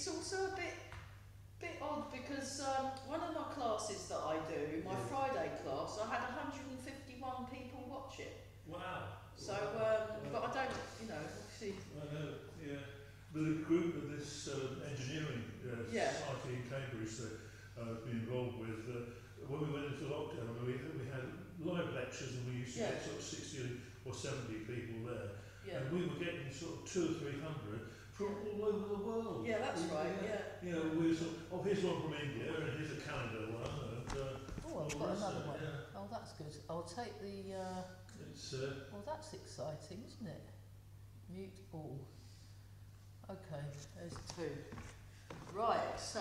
it's also a bit bit odd because um, one of my classes that I do, my Yeah. Friday class, I had 151 people watch it. Wow. So, Wow. um, but I don't, you know, obviously, I know, yeah. But a group of this um, engineering uh, Yeah. society in Cambridge that uh, I've been involved with, uh, when we went into lockdown, we, we had live lectures and we used to Yeah. get sort of 60 or 70 people there. yeah, And we were getting sort of two or three hundred from all over the world. yeah, that's We- right, yeah. You know, we were sort of, oh, here's one from India and here's a Canada one. And, uh, Oh, I've got another one. Yeah, Oh, that's good. I'll take the. Uh, it's, uh, well, that's exciting, isn't it? Mute all. Okay, there's two. Right, so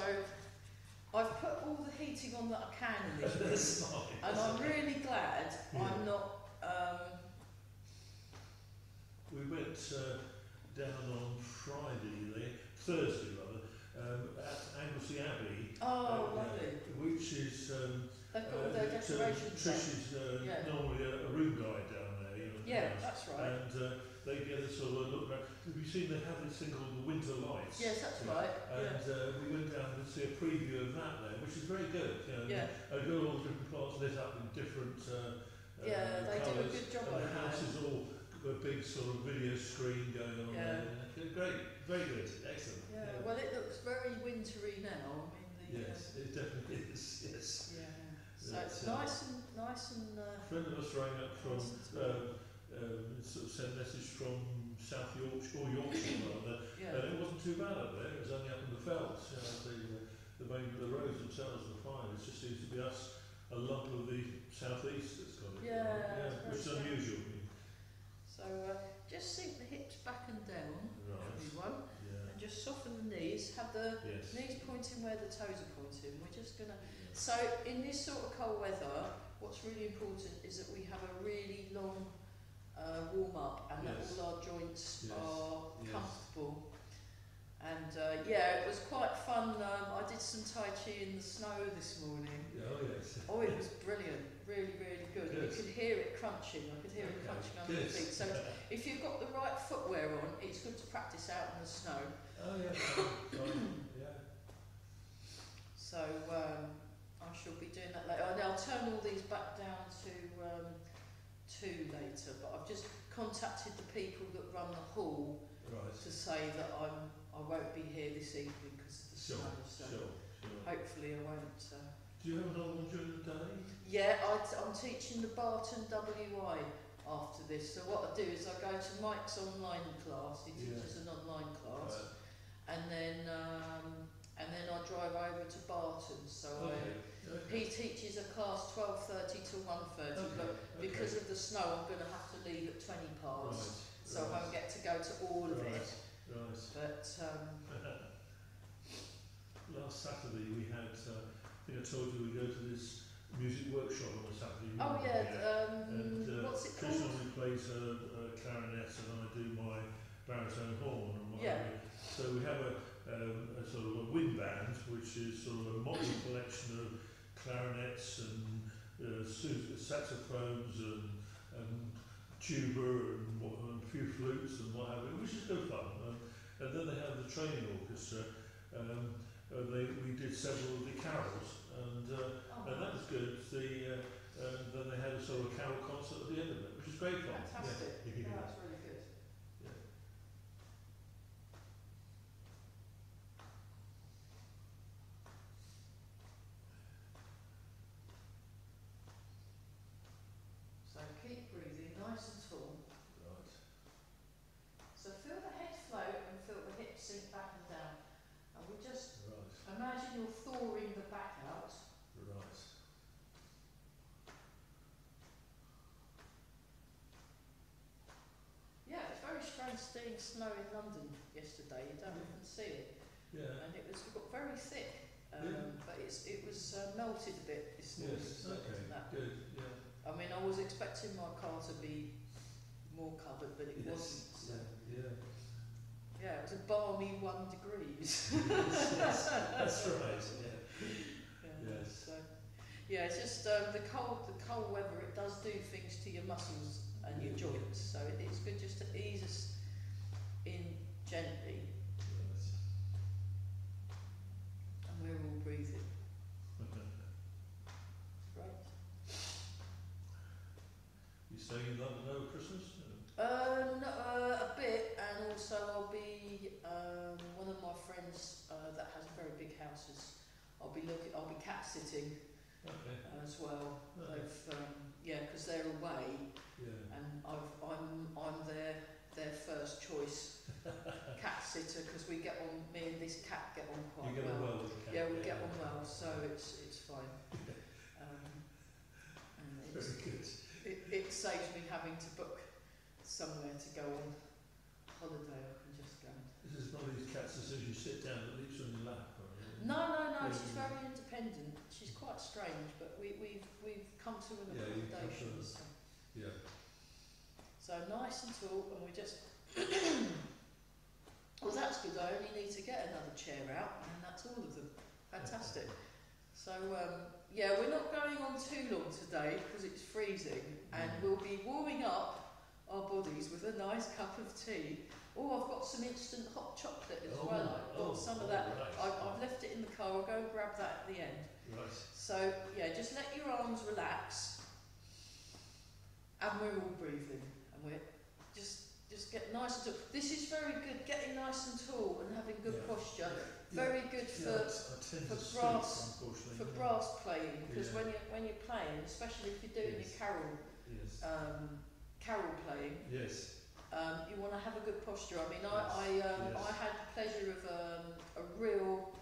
I've put all the heating on that I can in this and I'm really glad Yeah. I'm not. Um, We went uh, down on Friday, the Thursday rather, um, at Anglesey Abbey, oh, uh, lovely! which is um, They've got all uh, their that, uh, decorations. there. Trish is uh, Yeah. normally a, a room guide down there. You know, Yeah, house. that's right. And uh, they get a sort of look around. Have you seen they have this thing called the Winter Lights? Yes, that's Yeah. right. And uh, we went down to see a preview of that there, which is very good. You know, Yeah. I've got all the different parts lit up in different uh, Yeah, uh, they do a colours. good job and over the house there. is all a big sort of video screen going on Yeah. there. Great, very good, excellent. Yeah, well, it looks very wintry now. I mean, the, yes, it definitely is. Yes. Uh, yeah. So it's It's, uh, nice and nice and. Uh, A friend of us rang up from nice and tall. um, um, sort of sent a message from South Yorkshire or Yorkshire rather, yeah. and it wasn't too bad up there. It was only up in the fells. You know, the the main the roads themselves were fine. It just seems to be us a lump of the southeast that's got it. Yeah, yeah which is unusual. So uh, just sink the hips back and down, Right. everyone, Yeah. and just soften the knees. Have the Yes. knees pointing where the toes are pointing. We're just gonna. So in this sort of cold weather, what's really important is that we have a really long uh, warm up and Yes. that all our joints Yes. are comfortable. And uh, yeah, it was quite fun. Um, I did some Tai Chi in the snow this morning. Oh yes. Oh, it was brilliant. Really, really good. And you Good. could hear it crunching. I could hear it crunching under good. your feet. So if you've got the right footwear on, it's good to practice out in the snow. Oh yeah. yeah. So um, I shall be doing that later. And I'll turn all these back down to um, two later. But I've just contacted the people that run the hall Right. to say that I'm I won't be here this evening because of the Sure. snow. So Sure. Sure. hopefully I won't. Uh, Do you have another one during the day? Yeah, I, I'm teaching the Barton WI after this. So what I do is I go to Mike's online class. He Yeah. teaches an online class, Right. and then um, and then I drive over to Barton. So Okay. I, Okay. he teaches a class 12:30 to 1:30, Okay. but because of the snow, I'm going to have to leave at 20 past, right. so I won't get to go to all of Right. it. Right. But um, Last Saturday we had, uh, think I told you we go to this music workshop on a Saturday morning. oh morning. yeah, And um, uh, what's it Chris called? normally plays a, a clarinet and I do my baritone horn and what Yeah. So we have a, um, a sort of a wind band, which is sort of a modern collection of clarinets and uh, saxophones and, and tuba and, what, and a few flutes and what have you, which is good fun. Um, and then they have the training orchestra. Um, and they, we did several of the carols, and, uh, Oh, and that was good. The, uh, and then they had a sort of carol concert at the end of it, which was great fun. fantastic. Yeah. Yeah, that's really good. Yeah. So keep breathing, nice and tall. Right. So feel the head float and feel the hips sink back and down. And we just Right. imagine you're thawing the back out. Right. Yeah, it's very snow in London yesterday. You don't often see it, Yeah. and it was got very thick. Um, Yeah. But it's, it was uh, melted a bit this morning. Yes. Okay. that- Good. Yeah. I mean, I was expecting my car to be more covered, but it Yes. wasn't. So. Yeah. Yeah. Yeah, it was a balmy one degrees. yes, yes. That's right. Yeah. Yeah, Yes. So, yeah, it's just um, the cold, the cold weather. It does do things to your muscles and your joints. So it, it's good just to ease us in gently. And we're all breathing. Right. You say you love the over Christmas? Um, uh, a bit, and also I'll be um, one of my friends uh, that has very big houses. I'll be looking. I'll be cat sitting okay. as well. Okay. Um, yeah, because they're away, yeah. and I've, I'm I'm there their first choice cat sitter because we get on. Me and this cat get on quite You get well. well cat. Yeah, we get on well, so it's it's fine. Um, and it's, Very good. it, it saves me having to book somewhere to go on holiday. I can just go. This is one of these cats that says you sit down that leaves on your lap. No, no, no. Yeah, She's very independent. She's quite strange, but we, we've we've come to an Yeah, accommodation. So, Yeah. So nice and tall, and we just. well, that's good. I only need to get another chair out, and that's all of them. Fantastic. So um, yeah, we're not going on too long today because it's freezing, and Mm. we'll be warming up our bodies with a nice cup of tea. Oh, I've got some instant hot chocolate as Oh, well. I've got oh, some of oh, that. I've, I've left it in the car. I'll go and grab that at the end. Right. So yeah, just let your arms relax, and we're all breathing, just just get nice and tall. This is very good. Getting nice and tall and having good Yeah. posture. Yeah. Very good Yeah, for I for brass- for yeah. brass playing because Yeah. when you when you're playing, especially if you're doing Yes. your carol Yes. um, carol playing, yes. um, you want to have a good posture. I mean, I Yes, I, um. I had the pleasure of um, a real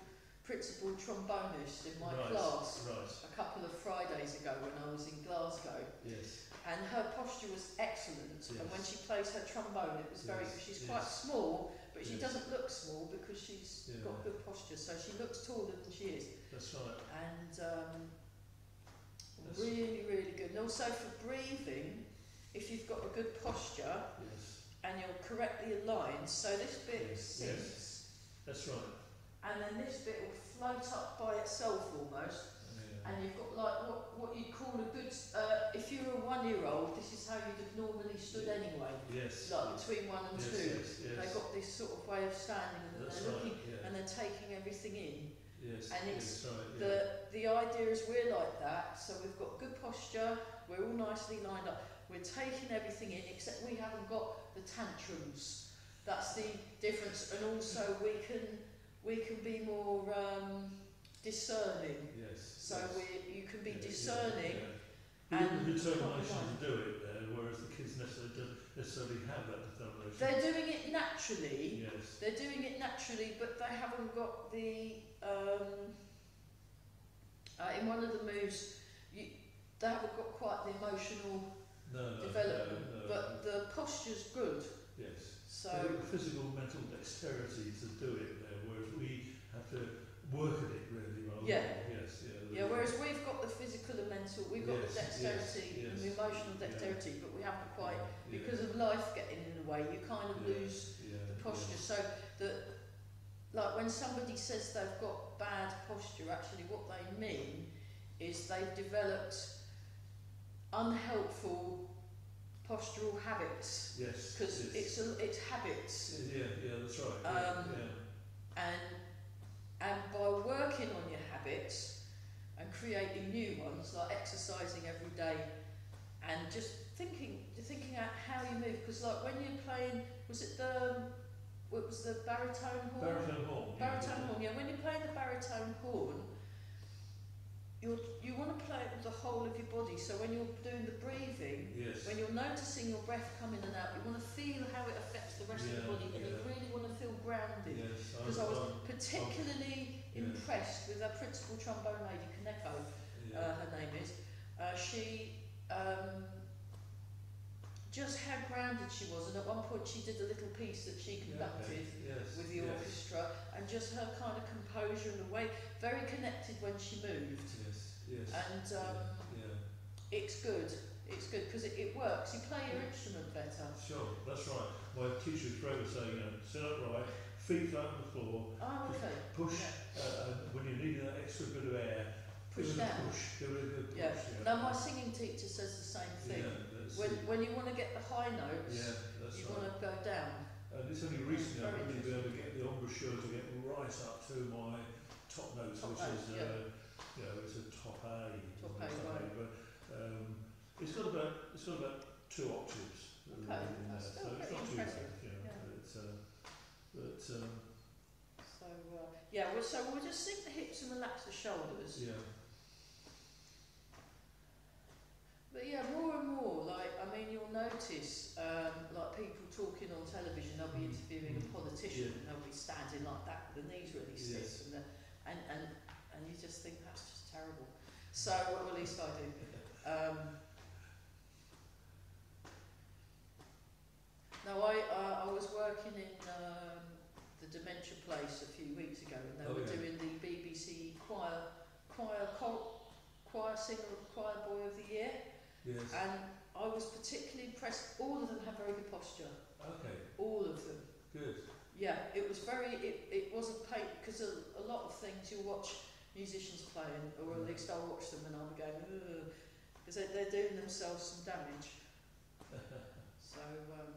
principal trombonist in my right. class Right. a couple of Fridays ago when I was in Glasgow, Yes. And her posture was excellent. And when she plays her trombone, it was very. She's yes. quite small, but she doesn't look small because she's Yeah. got good posture. So she looks taller than she is, That's right. and um, That's- really, really good. And also for breathing, if you've got a good posture Yes. and you're correctly aligned, so this bit Yes, sinks, That's right. and then this bit will float up by itself almost. And you've got like what what you'd call a good. Uh, if you were a one-year-old, this is how you'd have normally stood anyway, Yes. like between one and yes, two. Yes. Yes. They've got this sort of way of standing, and That's they're right. looking Yeah. and they're taking everything in. yes. and yes, it's right. Yeah. The the idea is we're like that, so we've got good posture. We're all nicely lined up. We're taking everything in, except we haven't got the tantrums. That's the difference, and also we can we can be more um, discerning. yes. So yes. we you can be Yeah, yeah, discerning. yeah. and The determination to do it there, whereas the kids necessarily don't necessarily have that determination. They're doing it naturally. yes. They're doing it naturally, but they haven't got the. Um, uh, in one of the moves, you, they haven't got quite the emotional No, no, development, no, no. but the posture's good. yes. So the physical, mental dexterity to do it there, whereas we have to work at it really rather Yeah. than, yes, yeah. yeah, whereas we've got the physical and mental, we've got the dexterity yes, and the yes. emotional Yeah. dexterity, but we haven't quite yeah, because of life getting in the way. You kind of yeah, lose yeah, the posture. So that, like when somebody says they've got bad posture, actually what they mean is they've developed unhelpful postural habits Yes. because yes. it's a, it's habits Yeah, yeah, that's right. Yeah, Um, yeah. and and by working on your habits and creating new ones like exercising every day and just thinking thinking out how you move because like when you're playing was it the what was the baritone horn Baritone horn. yeah, baritone yeah. horn yeah when you're playing the baritone horn you're, you want to play it with the whole of your body so when you're doing the breathing Yes. when you're noticing your breath come in and out you want to feel how it affects the rest of Yeah, the body and you yeah. grounded. Because yes, I was um, particularly um, impressed with our principal trombone lady, Kaneko, uh, yeah. uh, her name is. Uh, she, um, just how grounded she was, and at one point she did a little piece that she conducted yes, with the orchestra, and just her kind of composure and the way, very connected when she moved. Yes, yes. And um, yeah. it's good. It's good because it, it works you play your instrument better Sure. That's right. My teacher was forever saying, uh, sit upright, feet flat on the floor, oh okay push. Yeah. Uh, when you need that extra bit of air, push a down push. It a good push. Yeah. Yeah. now my singing teacher says the same thing Yeah. When, it. when you want to get the high notes yeah. You right. want to go down And it's only recently I've really been able to get the embouchure to get right up to my top notes, Top which notes, is, yeah. uh, you know, it's a top A. Top isn't it? A. But um, it's got about it's got about two octaves uh, Okay, in there, still so it's not too bad. Know, yeah. It's, uh, but um, So uh, yeah, well, so we'll just sink the hips and relax the shoulders. yeah, But yeah, more and more, like, I mean, you'll notice, um, like people talking on television, they'll be Mm. interviewing a Mm. politician Yeah. and they'll be standing like that with the knees really stiff Yes. and, the, and, and, and you just think that's just terrible. So, well, at least I do. Um, no, I, uh, I was working in um, the dementia place a few weeks ago and they Oh, were yeah. doing the BBC choir, choir, choir, choir singer, choir boy of the year. yes, And I was particularly impressed. All of them have very good posture. okay, All of them. good. Yeah, it was very. It, it wasn't paid because a, a lot of things you watch musicians playing, or at least I watch them and I'm going, because they, they're doing themselves some damage. So, um,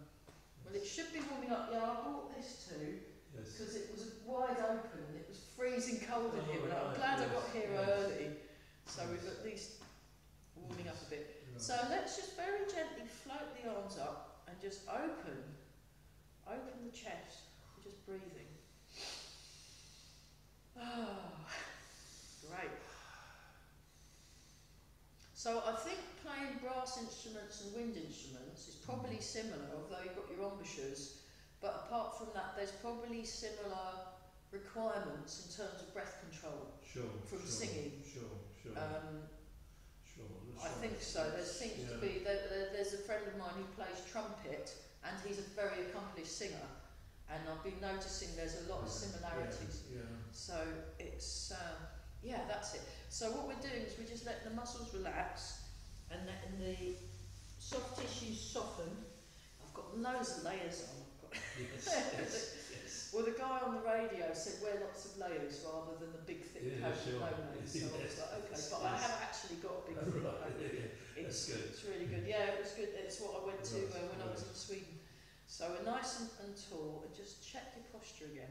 well, it should be warming up. Yeah, I bought this too Yes. because it was wide open. and It was freezing cold in Oh, here, and I'm right, glad I got here yes. early. So we've at least warming up a bit. Right. So let's just very gently float the arms up and just open, open the chest. We're just breathing. Oh, great. So I think playing brass instruments and wind instruments is probably mm. similar, although you've got your embouchures. But apart from that, there's probably similar requirements in terms of breath control. Sure. from sure, singing. Sure, sure, Um, sure. I think so. There seems to be there, there, there's a friend of mine who plays trumpet, and he's a very accomplished singer. And I've been noticing there's a lot of similarities. Yeah, yeah. So it's um, yeah, that's it. So what we're doing is we're just letting the muscles relax, and letting the soft tissues soften. I've got loads of layers on. Yes, yes, yes. well, the guy on the radio said wear lots of layers rather than the big thick Yeah, coat sure. no layers. So I was like, okay, yes, but I yes. have actually got a big thick Right, coat. yeah, It's, That's good. it's really good. Yeah, it was good. It's what I went to Right, uh, when I was in Sweden. So we're nice and, and tall and just check your posture again.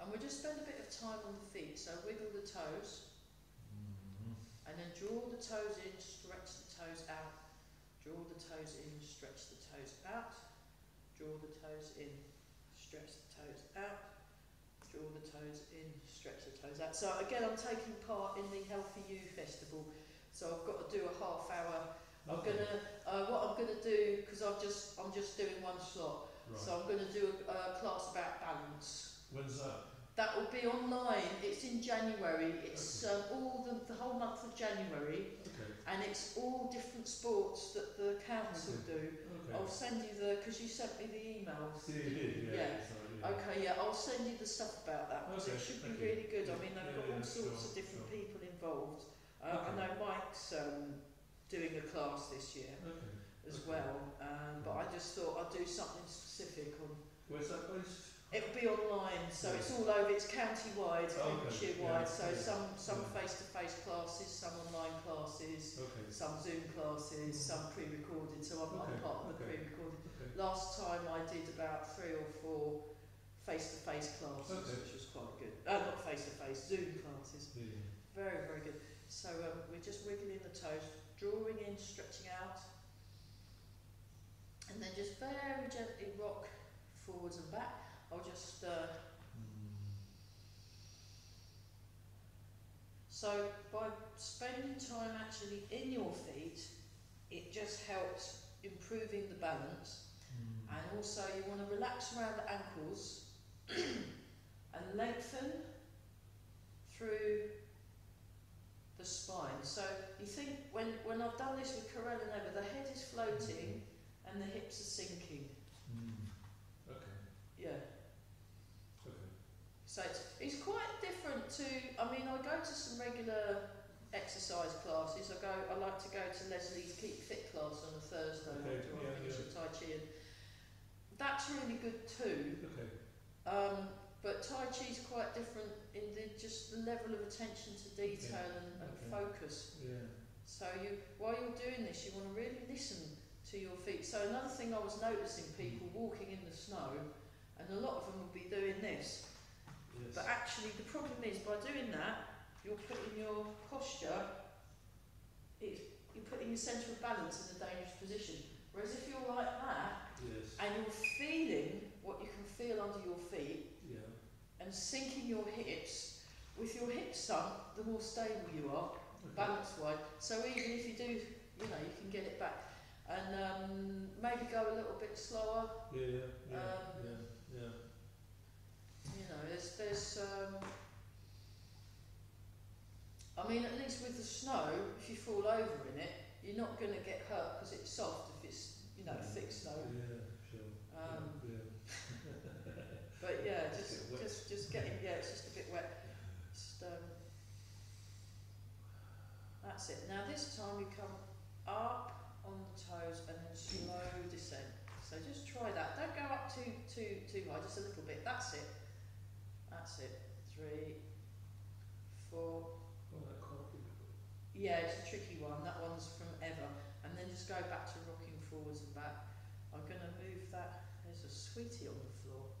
And we'll just spend a bit of time on the feet. So wiggle the toes Mhm. and then draw the toes in, stretch the toes out. Draw the toes in, stretch the toes out. Draw the toes in, stretch the toes out. Draw the toes in, stretch the toes out. So again, I'm taking part in the Healthy You Festival. So I've got to do a half hour I'm gonna uh, what I'm gonna do because I've just I'm just doing one slot, right. so I'm gonna do a, a class about balance. When's that? That will be online. It's in January. It's um, all the, the whole month of January, Okay, and it's all different sports that the council do. Okay. I'll send you the because you sent me the emails. See, you did, yeah. Yeah. sorry, yeah. Okay, yeah, I'll send you the stuff about that because Okay, it should be really good. I mean, they've Yeah, got yeah, all sorts sure, of different sure. people involved. Uh, I know Mike's um, doing a class this year Okay. as Okay. well. Um, but I just thought I'd do something specific on. Where's that based? It'll be online, so it's all over. It's county-wide, Oh, okay, Cambridgeshire-wide. yeah, so yeah, some some yeah. face-to-face classes, some online classes, Okay. some Zoom classes, some pre-recorded. So I'm, Okay, I'm part of the pre-recorded. Last time I did about three or four face-to-face classes, which was quite good. Uh, not face-to-face, Zoom classes. Very, very good. So um, we're just wiggling the toes, drawing in, stretching out, and then just very gently rock forwards and back. I'll just uh, so by spending time actually in your feet, it just helps improving the balance, Mm. and also you want to relax around the ankles and lengthen through the spine. So you think when when I've done this with Corella and Eva, the head is floating and the hips are sinking. Mm. Okay. Yeah. So it's, it's quite different to. I mean, I go to some regular exercise classes. I go. I like to go to Leslie's Keep Fit class on a Thursday Okay, after I yeah, finish yeah. at Tai Chi, and that's really good too. Okay. Um, but Tai Chi is quite different in the just the level of attention to detail and, and okay. focus. Yeah. So you, while you're doing this, you want to really listen to your feet. So another thing I was noticing people walking in the snow, and a lot of them would be doing this. Yes. But actually, the problem is by doing that, you're putting your posture, it's, you're putting your centre of balance in a dangerous position. Whereas if you're like that Yes. and you're feeling what you can feel under your feet Yeah. and sinking your hips, with your hips sunk, the more stable you are, Okay. balance wise. So even if you do, you know, you can get it back. And um, maybe go a little bit slower. Yeah, yeah, yeah, Um, yeah, yeah. You know, there's, there's, um, I mean, at least with the snow, if you fall over in it, you're not going to get hurt because it's soft if it's, you know, thick snow. Yeah, sure. Um, yeah. But yeah, Just just, just, getting, yeah, it's just a bit wet. Just, um, that's it. Now this time you come up on the toes and then slow descent. So just try that. Don't go up too, too, too high, just a little bit. That's it. That's it. Three, four, Oh, that can't be. Yeah, it's a tricky one. That one's from Ever. And then just go back to rocking forwards and back. I'm going to move that. There's a sweetie on the floor.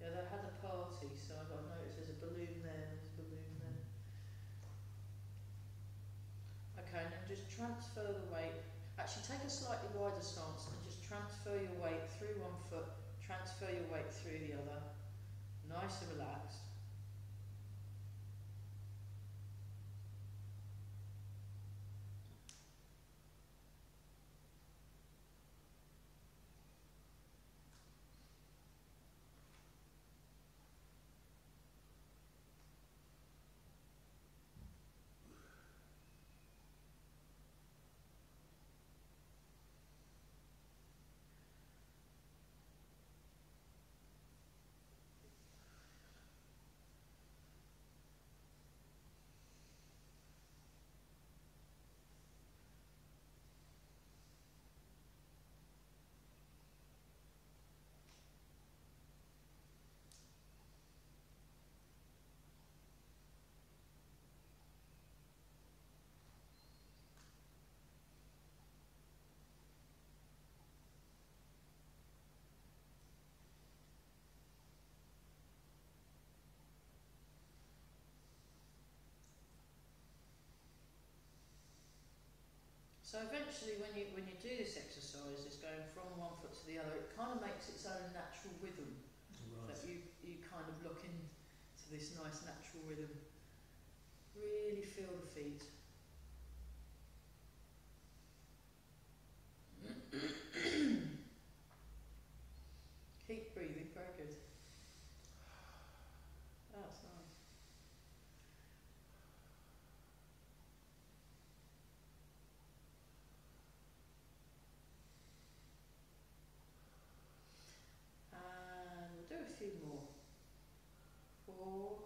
Yeah, they had a party, so I've got notice there's a balloon there, there's a balloon there. Okay, and then just transfer the weight. Actually, take a slightly wider stance and just transfer your weight through one foot, transfer your weight through the other. Nice and So eventually, when you when you do this exercise, it's going from one foot to the other. It kind of makes its own natural rhythm. Right. That you you kind of look into this nice natural rhythm. Really feel the feet. Keep breathing. Very good. That's nice. And we'll do a few more. Four,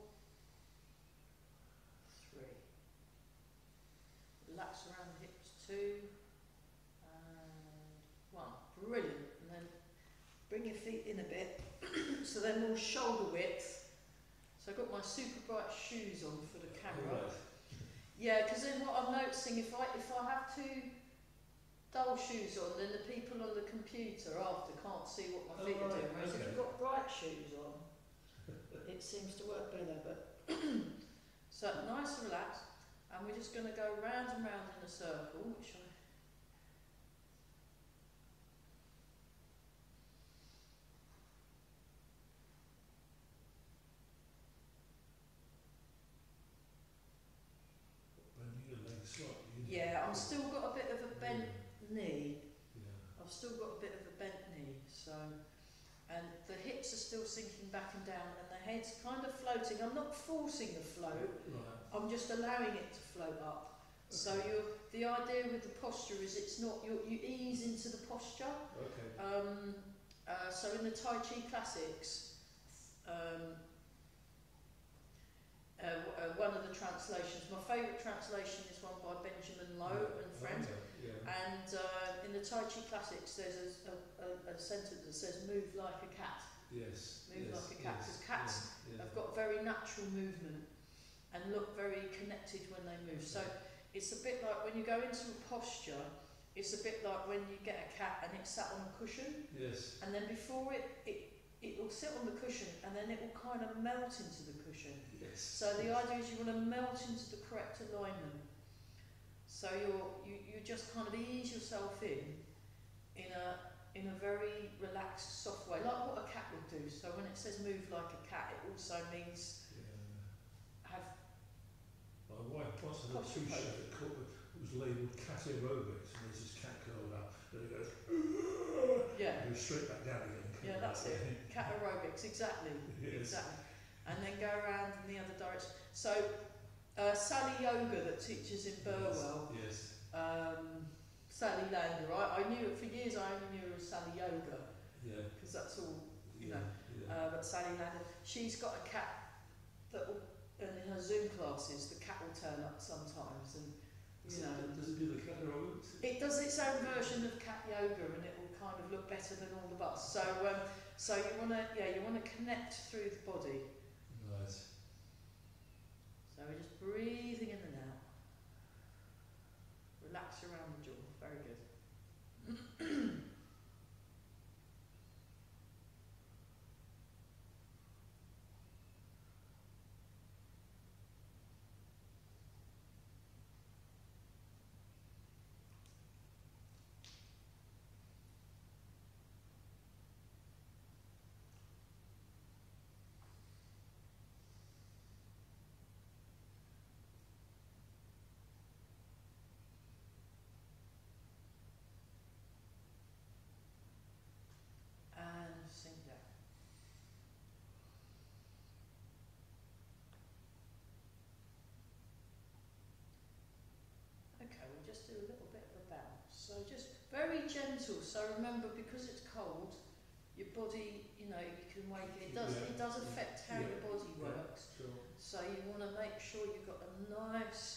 three. Relax around the hips, two, and one. Brilliant. And then bring your feet in a bit so they're more shoulder width. So I've got my super bright shoes on for the camera. Right. Yeah, because then what I'm noticing, if I if I have two dull shoes on, then the people on the computer after can't see what my Oh, feet are doing. Whereas if you've got bright shoes on, it seems to work better. But so nice and relaxed, and we're just going to go round and round in a circle, which I Bending your legs slightly. isn't it? yeah, I've still got a bit of a bent knee. Yeah. I've still got a bit of a bent knee, so and the hips are still sinking back and down, and the head's kind of floating. I'm not forcing the float. Right. I'm just allowing it to float up. So you're, the idea with the posture is it's not you you ease into the posture. Okay. Um, uh, so in the Tai Chi classics, um, uh, uh, one of the translations, my favourite translation is one by Benjamin Lo and friends. Yeah. And uh, in the Tai Chi classics, there's a, a, a, a sentence that says "move like a cat." Yes. Move yes, like a cat, yes, 'cause cats yeah, yeah. They've got very natural movement and look very connected when they move. So it's a bit like when you go into a posture, it's a bit like when you get a cat and it's sat on a cushion, Yes. and then before it, it it will sit on the cushion and then it will kind of melt into the cushion. Yes. So the idea is you want to melt into the correct alignment. So you're, you you just kind of ease yourself in in a in a very relaxed, soft way, like what a cat would do. So when it says move like a cat, it also means Yeah. have My wife once had a Posture t-shirt that was labelled cat aerobics and there's this cat curled up and it goes, yeah, and goes straight back down again. yeah, that's it. Cat aerobics, exactly. yes. Exactly. And then go around in the other direction. So, uh, Sally Yoga that teaches in Burwell, Yes. um, Sally Lander, I, I knew for years, I only knew her as Sally Yoga, Yeah. because that's all, you yeah, know, Yeah. uh, but Sally Lander, she's got a cat that will, and in her Zoom classes, the cat will turn up sometimes, and, you know, it, does it do the cat aerobics? it does its own version of cat yoga, and it will kind of look better than all of us. So, um, so you want to, yeah, you want to connect through the body. Right. So we're just breathing in So I remember because it's cold, your body, you know, you can wake it. It does, yeah. it does affect how yeah. your body works. Yeah. Sure. So you want to make sure you've got a nice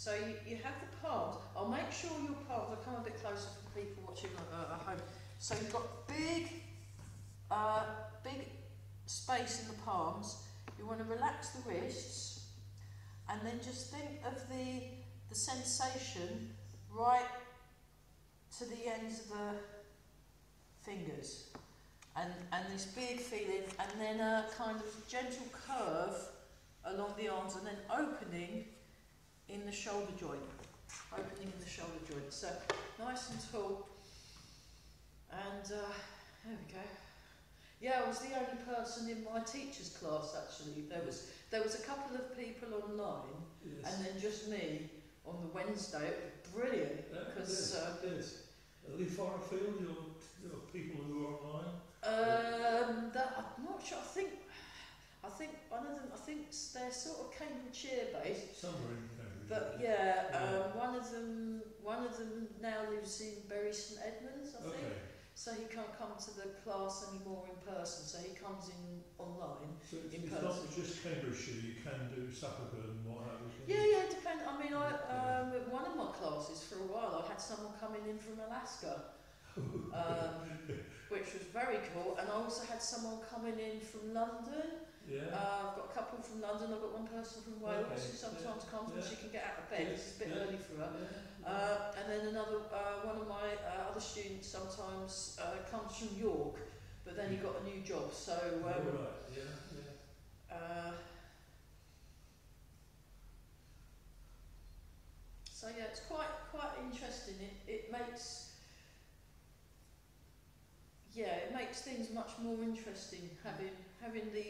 So you, you have the palms. I'll make sure your palms. I'll come a bit closer for people watching uh, at home. So you've got big, uh, big space in the palms. You want to relax the wrists, and then just think of the the sensation right to the ends of the fingers and, and this big feeling, and then a kind of gentle curve along the arms, and then opening in the shoulder joint. Opening in the shoulder joint. So nice and tall. And uh, there we go. Yeah, I was the only person in my teacher's class actually. There was there was a couple of people online, Yes. and then just me on the Wednesday. It was brilliant Yeah, because. yes, Uh, yes. Are they far afield, your, your people who are online? Um, that I'm not sure. I think, I think one of them. I think they're sort of Cambridgeshire based. Somewhere in. But yeah, um, one of them, one of them now lives in Bury St Edmunds, I think. So he can't come to the class anymore in person. So he comes in online. So it's, in it's not just Cambridgeshire, you can do Suffolk and what have you. Yeah, yeah, depend. I mean, I um, at one of my classes for a while, I had someone coming in from Alaska. um, which was very cool, and I also had someone coming in from London, Yeah. Uh, I've got a couple from London. I've got one person from Wales Okay, who sometimes yeah, comes when yeah. she can get out of bed. Yes, It's a bit yeah, early for her. yeah. Uh, and then another uh, one of my uh, other students sometimes uh, comes from York, but then he got a new job. So Oh, um, right, yeah, yeah. uh, so yeah, it's quite quite interesting. It it makes yeah, it makes things much more interesting having having the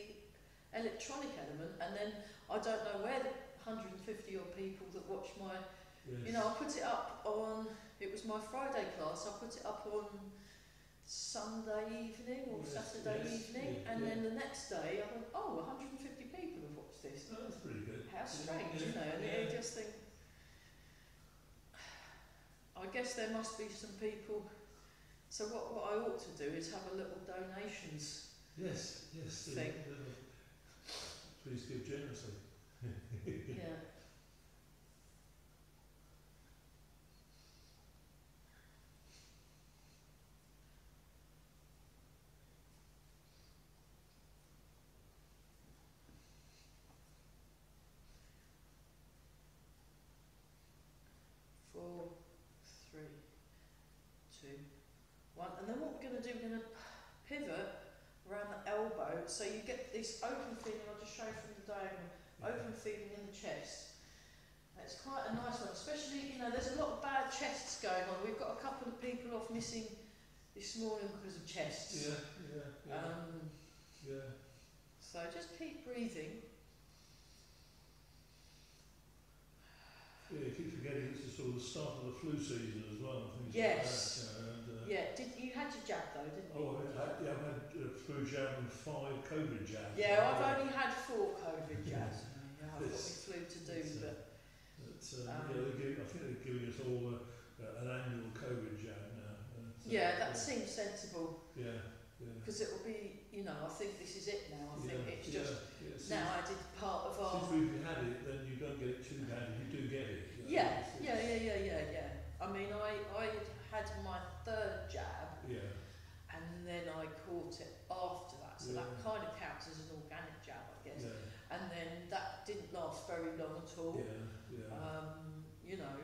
electronic element, and then I don't know where the 150 odd people that watch my Yes. you know, I put it up on, it was my Friday class, I put it up on Sunday evening or Yes, Saturday yes, evening, and then the next day I went, oh, 150 people have watched this. Oh, that's pretty good. How strange, you know, and yeah. you just think, I guess there must be some people. So what what I ought to do is have a little donations. Yes, yes. Thing. Please give generously. yeah. Four, three, two, one. And then what we're going to do, we're going to pivot around the elbow so you get this open feeling, show from the diagram, open feeling in the chest. It's quite a nice one, especially, you know, there's a lot of bad chests going on. We've got a couple of people off missing this morning because of chests. Yeah, yeah, yeah, Um, yeah. so just keep breathing. Yeah, you keep forgetting it's the sort of the start of the flu season as well. Things Yes. Like that, you know, Yeah, did you had your jab though, didn't you? Oh, I had, yeah, I've had uh, flu jab and five COVID jabs. Yeah, I've only had four COVID jabs. Yeah, I've got my flu to do, it's, uh, but But, um, Um, yeah, they're giving, I think they're giving us all a, uh, an annual COVID jab now. Uh, so, yeah, that uh, seems sensible Yeah, yeah. because it will be, you know, I think this is it now. I think yeah, it's yeah, just yeah, since, now added part of our. Since we've had it, then you don't get it too bad you do get it. you know, Yeah, yeah, yeah, yeah, yeah, yeah. I mean, I I had my third jab Yeah, and then I caught it after that, so that kind of counts as an organic jab, I guess. yeah, And then that didn't last very long at all. yeah, yeah. Um, you know,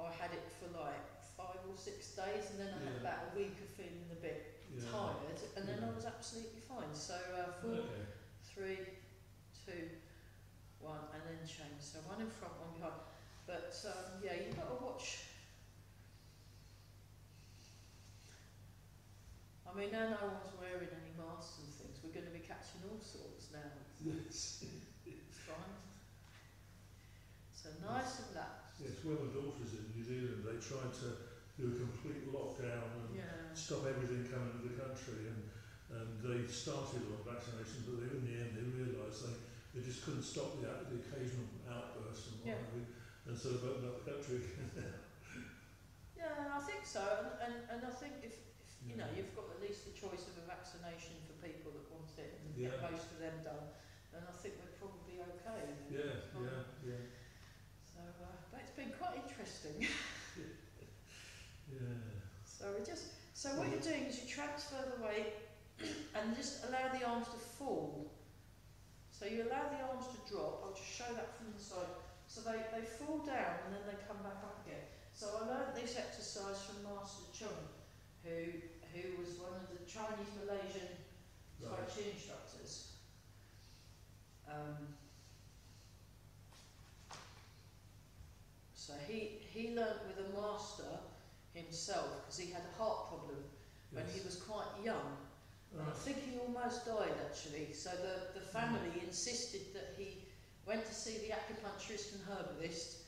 I had it for like five or six days, and then I had about a week of feeling a bit yeah. tired, and then I was absolutely fine. So uh, four, Okay. three, two, one, and then change. So one in front, one behind. But um, yeah, you've got to watch. Mean, now no one's wearing any masks and things. We're going to be catching all sorts now. Yes. It's fine. So nice and relaxed. Yes, when my daughter's in New Zealand, they tried to do a complete lockdown and Yeah. stop everything coming to the country and, and they started on vaccinations but they, in the end they realised they, they just couldn't stop the, the occasional outburst and what Yeah. have you and so they've opened up the country again. Yeah, I think so, and, and, and I think if you know you've got at least the choice of a vaccination for people that want it and get most of them done, then I think we're probably okay. yeah, yeah, yeah, So, uh, but it's been quite interesting. yeah. so we just, so what you're doing is you transfer the weight and just allow the arms to fall. So you allow the arms to drop. I'll just show that from the side. So they, they fall down and then they come back up again. So I learned this exercise from Master Chung, who who was one of the Chinese Malaysian Tai Right. Chi instructors. Um, so he he learnt with a master himself because he had a heart problem when he was quite young. And I think he almost died actually. So the, the family insisted that he went to see the acupuncturist and herbalist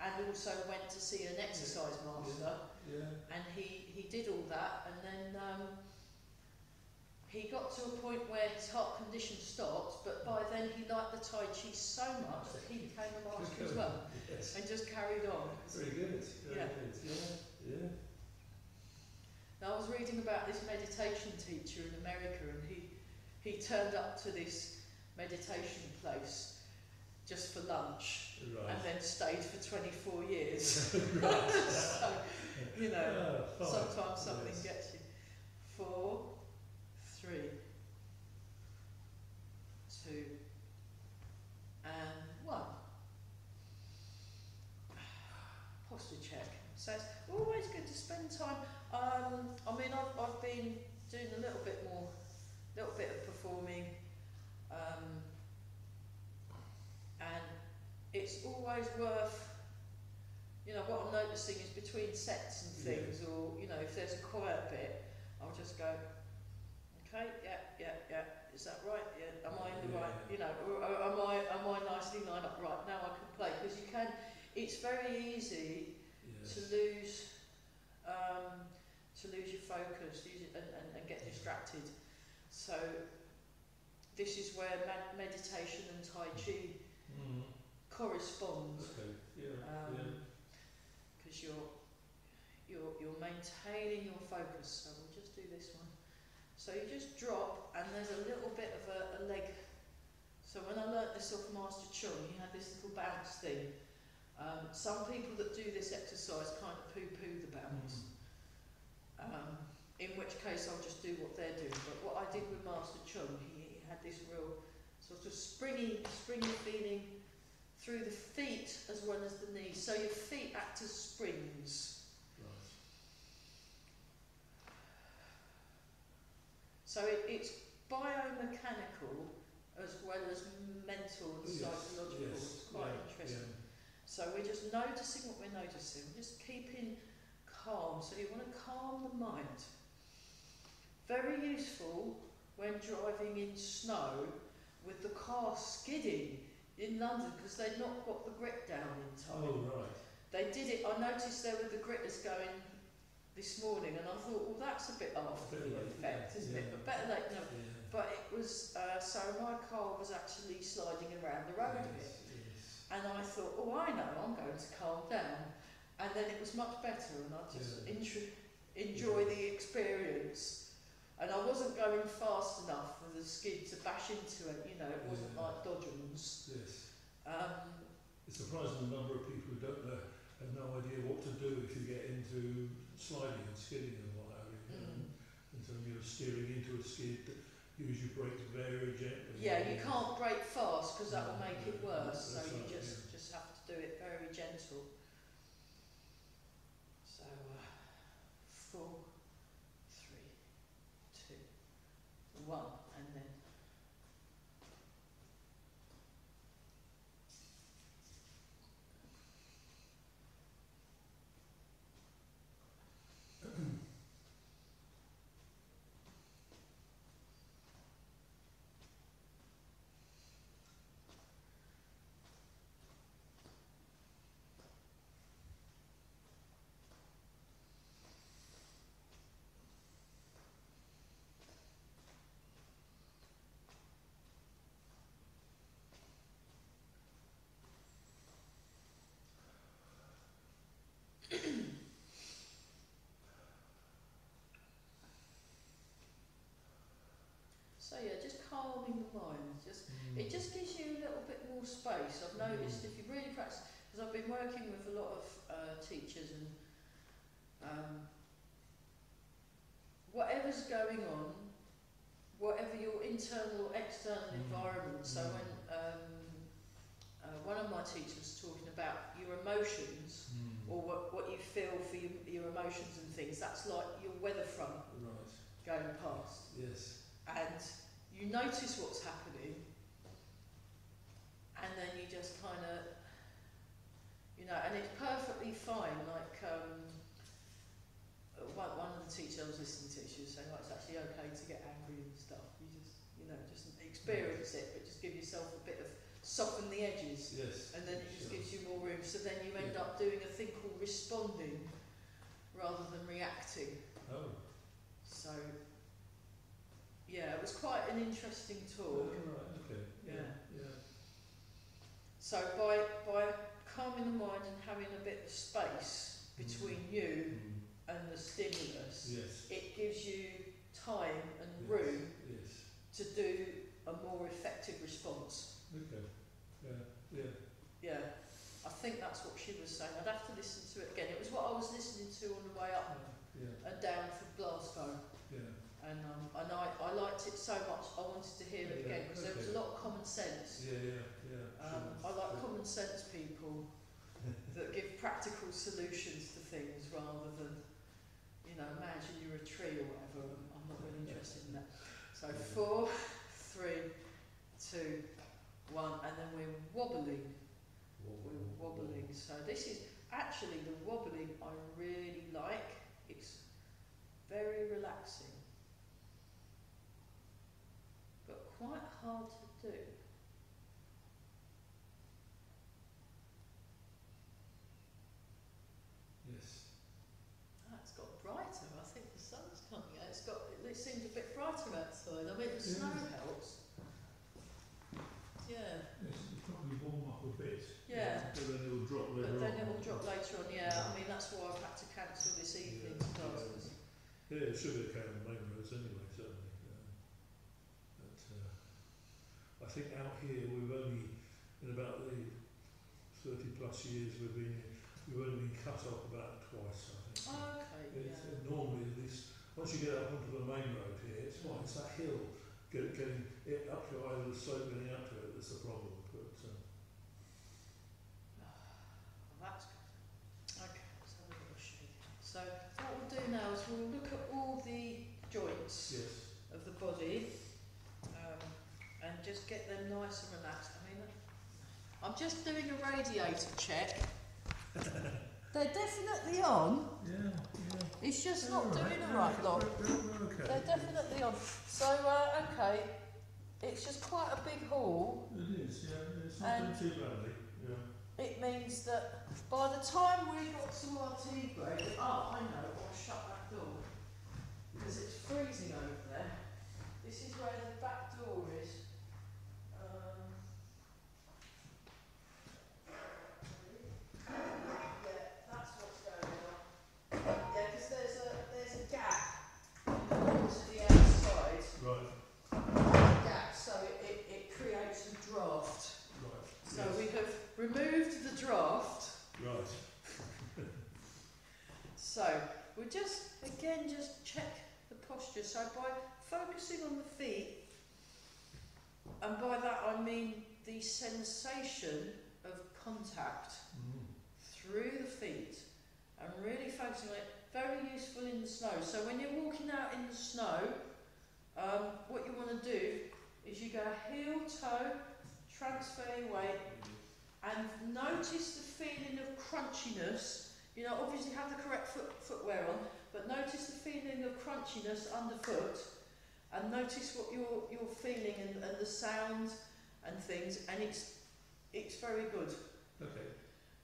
and also went to see an exercise master. Yeah, And he, he did all that and then um, he got to a point where his heart condition stopped, but by then he liked the Tai Chi so much that he became a master as well yes. and just carried on. Very good, very Yeah. good, yeah, yeah. Now, I was reading about this meditation teacher in America, and he he turned up to this meditation place just for lunch, Right. and then stayed for 24 years. so, you know, fine. sometimes something Yes. gets you. Four, three, two, and one. Posture check. So it's always good to spend time. Um, I mean, I've, I've been doing a little bit more, a little bit of performing, um, and it's always worth. You know what I'm noticing is between sets and Yeah. things, or you know, if there's a quiet bit, I'll just go. Okay, yeah, yeah, yeah. Is that right? Yeah. Am I in the Yeah. right? You know, or, or am I am I nicely lined up? Right now, I can play because you can. It's very easy Yes. to lose um, to lose your focus use it and, and, and get distracted. So this is where med- meditation and Tai Chi Mm. correspond Okay, yeah, Um, yeah. because you're you're maintaining your focus. So we'll just do this one. So you just drop, and there's a little bit of a, a leg. So when I learnt this off Master Chung, he had this little bounce thing. Um, some people that do this exercise kind of poo-poo the bounce. Um, in which case I'll just do what they're doing. But what I did with Master Chung, he, he had this real sort of springy, springy feeling through the feet as well as the knees. So your feet act as springs. Right. So it, it's biomechanical as well as mental and Yes, psychological. yes, It's quite yeah, interesting. yeah. So we're just noticing what we're noticing, we're just keeping calm. So you want to calm the mind. Very useful when driving in snow with the car skidding in London because they'd not got the grip down in time. Oh, right. They did it, I noticed there were the gritters going this morning and I thought, well that's a bit after Bit the effect, yeah, isn't it? But better late than never. Yeah. But it was, uh, so my car was actually sliding around the road a bit. Yes, yes. And I thought, oh, I know, I'm going to calm down. And then it was much better, and I just Yeah. enjoy Yeah. the experience. And I wasn't going fast enough for the skid to bash into it, you know, it wasn't Yeah. like Dodgems. Yes. Um, It's surprising the number of people who don't know, have no idea what to do if you get into sliding and skidding and what have you. Mm. And so you're steering into a skid, use your brakes very gently. yeah, you can't brake fast because that will make it worse, so you just, just have to do it very gentle. So, uh, four, three, two, one, and then So yeah, just Just Mm. it just gives you a little bit more space. I've noticed if you really practice, because I've been working with a lot of uh, teachers and um, whatever's going on, whatever your internal, or external Mm. environment. So Mm. when um, uh, one of my teachers was talking about your emotions Mm. or what, what you feel for your, your emotions and things, that's like your weather front Right. going past Yes. and you notice what's happening and then you just kind of you know and it's perfectly fine like um one, one of the teachers I was listening to she was saying like it's actually okay to get angry and stuff you just you know just experience it but just give yourself a bit of soften the edges Yes. and then it just sure. gives you more room so then you end Yeah. up doing a thing called responding rather than reacting Oh. so yeah it was quite an interesting Oh, talk right. Okay. Yeah. Yeah. So by by calming the mind and having a bit of space between you Mm. and the stimulus, Yes. it gives you time and Yes. room Yes. to do a more effective response. Okay. Yeah. Yeah. Yeah, I think that's what she was saying. I'd have to listen to it again. It was what I was listening to on the way up Yeah. and down from Glasgow, Yeah. And um, and I, I liked it so much. I wanted to hear it Yeah, again because there was a lot of common sense. Yeah. Yeah. Yeah. Um, sure. I like common sense people that give practical solutions to things rather than, you know, imagine you're a tree or whatever. I'm not really interested in that. So Yeah. four, three, two, one, and then we're wobbling. We're wobbling. So this is actually the wobbling I really like. It's very relaxing, but quite hard to do. Yes. Ah, it's got brighter. I think the sun's coming out. It's got. It seems a bit brighter outside. I mean, the Yeah. snow helps. Yeah, Yes. Probably warm up a bit. Yeah. But then it'll drop later but then on. it will drop later on. Yeah, I mean that's why I've had to cancel this evening Yeah, it should be okay on the main roads anyway, certainly. Um, but uh, I think out here we've only, in about the 30 plus years we've been here, we've only been cut off about twice, I think. Okay, It's, yeah. uh, normally this, once you get up onto the main road here, it's fine, it's that hill, get, getting it up to either the slope getting up to it that's the problem. But Well, that's good. Okay, let's have a little shake. So what we'll do now is we'll look at all the joints yes, of the body um, and just get them nice and relaxed. I mean, I'm just doing a radiator check. They're definitely on. yeah, yeah. It's just They're not doing the right lot. Okay. They're definitely on. So, uh, okay, it's just quite a big hall. It is, yeah. It's not too badly. Yeah. It means that by the time we got to our tea break, oh, I know, I'll shut that door because it's freezing over there. This is where the back door is. Um, yeah, that's what's going on. Yeah, because there's a there's a gap to the outside. Right, Gap, so it, it, it creates a draft. right. So yes. we have removed the draft. Right. So we just again just check the posture. So by focusing on the feet, and by that I mean the sensation of contact Mm. through the feet, and really focusing on it. Very useful in the snow. So when you're walking out in the snow, um, what you want to do is you go heel toe, transfer your weight, and notice the feeling of crunchiness. You know, obviously have the correct foot, footwear on, but notice the feeling of crunchiness underfoot, and notice what you're you're feeling and, and the sound and things, and it's it's very good Okay.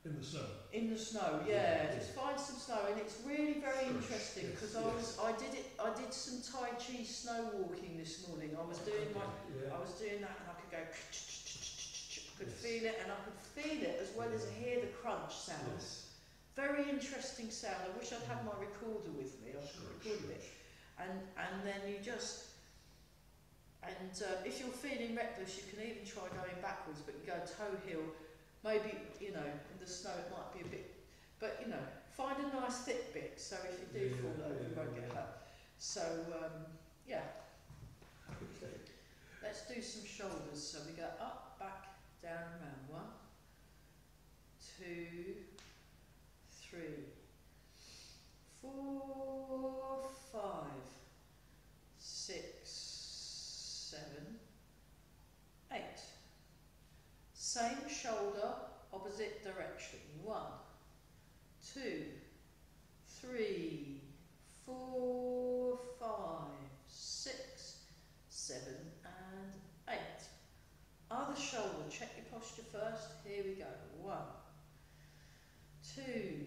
In the snow. in the snow. Yeah, Yeah, just find some snow, and it's really very Fresh, interesting yes, because I yes. was I did it I did some Tai Chi snow walking this morning. I was doing my Yeah. I was doing that and I could go, I could Yes. feel it and I could feel it as well as hear the crunch sound. Very interesting sound. I wish I'd had my recorder with me. I should record it. And and then you just and uh, if you're feeling reckless, you can even try going backwards, but you go toe heel. Maybe you know in the snow it might be a bit, but you know find a nice thick bit so if you do Yeah, fall over, you won't get hurt. So um, yeah, Okay. Let's do some shoulders. So we go up, back, down, round. One, two, three, four, five, six, seven, eight. Same shoulder, opposite direction. One, two, three, four, five, six, seven and eight. Other shoulder, check your posture first. Here we go. One, two,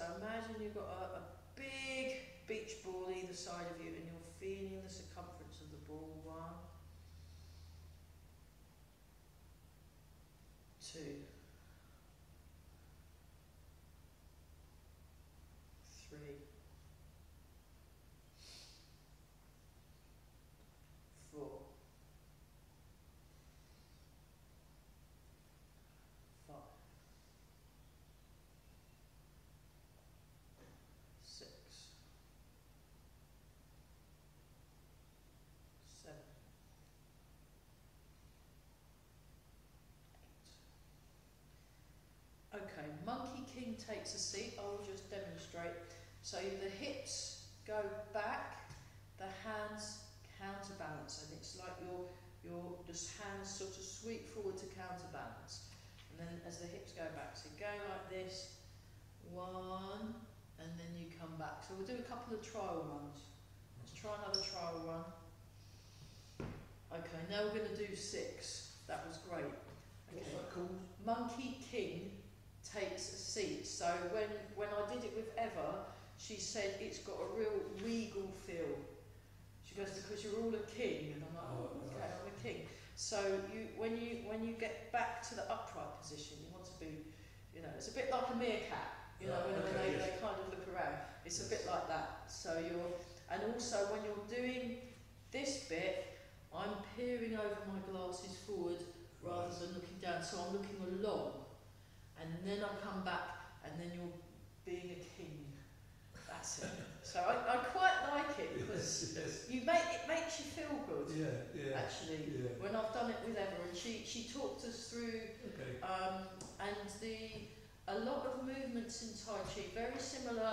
So imagine you've got a, a big beach ball either side of you and you're feeling the circumference of the ball. One, two, three, four, five, six, seven, eight. Okay, Monkey King takes a seat. I will just demonstrate. So the hips go back, the hands counterbalance, and it's like your your just hands sort of sweep forward to counterbalance, and then as the hips go back, so go like this, one, and then you come back. So we'll do a couple of trial runs. Let's try another trial run. Okay, now we're going to do six. That was great. What's Okay. that called? Monkey King takes a seat. So when when I did it with Eva, she said it's got a real regal feel. She goes because you're all a king, and I'm like, oh, Oh, okay. I'm a king. So you when you when you get back to the upright position, you want to be, you know, it's a bit like a meerkat. You know, when okay, they, yes. they kind of look around. It's a bit like that. So you're, and also when you're doing this bit, I'm peering over my glasses forward rather than looking down. So I'm looking along, and then I'll come back, and then you're being a king. That's it. So I, I quite like it because Yes, yes. you make it makes you feel good. Yeah, yeah. Actually, Yeah. when I've done it with Emma, and she she talked us through Okay. um, and the a lot of movements in Tai Chi very similar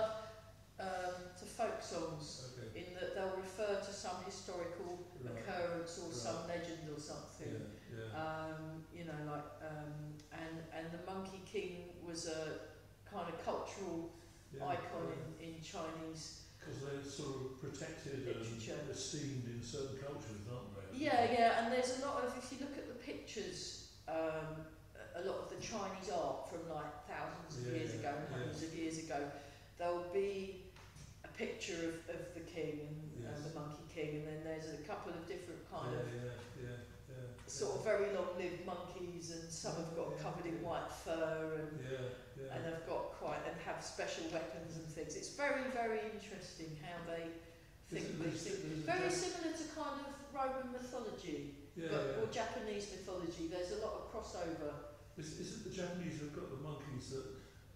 um, to folk songs Okay. in that they'll refer to some historical Right. occurrence or Right. some legend or something. yeah. Um, you know, like um, and and the Monkey King was a kind of cultural yeah. icon in, in Chinese. Because they're sort of protected Literature. and esteemed in certain cultures, aren't they? Yeah, yeah, and there's a lot of if you look at the pictures. Um, a- lot of the Chinese art from like thousands of Yeah, years ago and yeah. hundreds of years ago, there'll be picture of, of the king and, and the monkey king, and then there's a couple of different kind yeah, of yeah, yeah, yeah. sort of very long-lived monkeys, and some have got Yeah, covered in white fur, and Yeah, yeah. and have got quite and have special weapons and things. It's very very interesting how they think these things. Very similar to kind of Roman mythology, Yeah, but yeah. or Japanese mythology. There's a lot of crossover Is, is it the Japanese who've got the monkeys that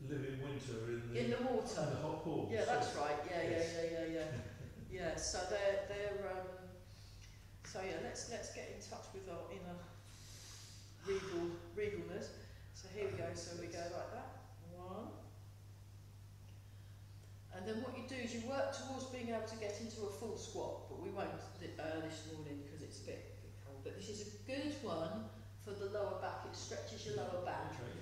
live in winter in the, in the in the hot pools? Yeah, that's right. Yeah, Yes. yeah, yeah, yeah, yeah. yeah. So they're they're um. So yeah, let's let's get in touch with our inner regal regalness. So here we go. So we go like that. One. And then what you do is you work towards being able to get into a full squat, but we won't uh, this morning because it's a bit, bit cold. But this is a good one for the lower back. It stretches your lower back Okay.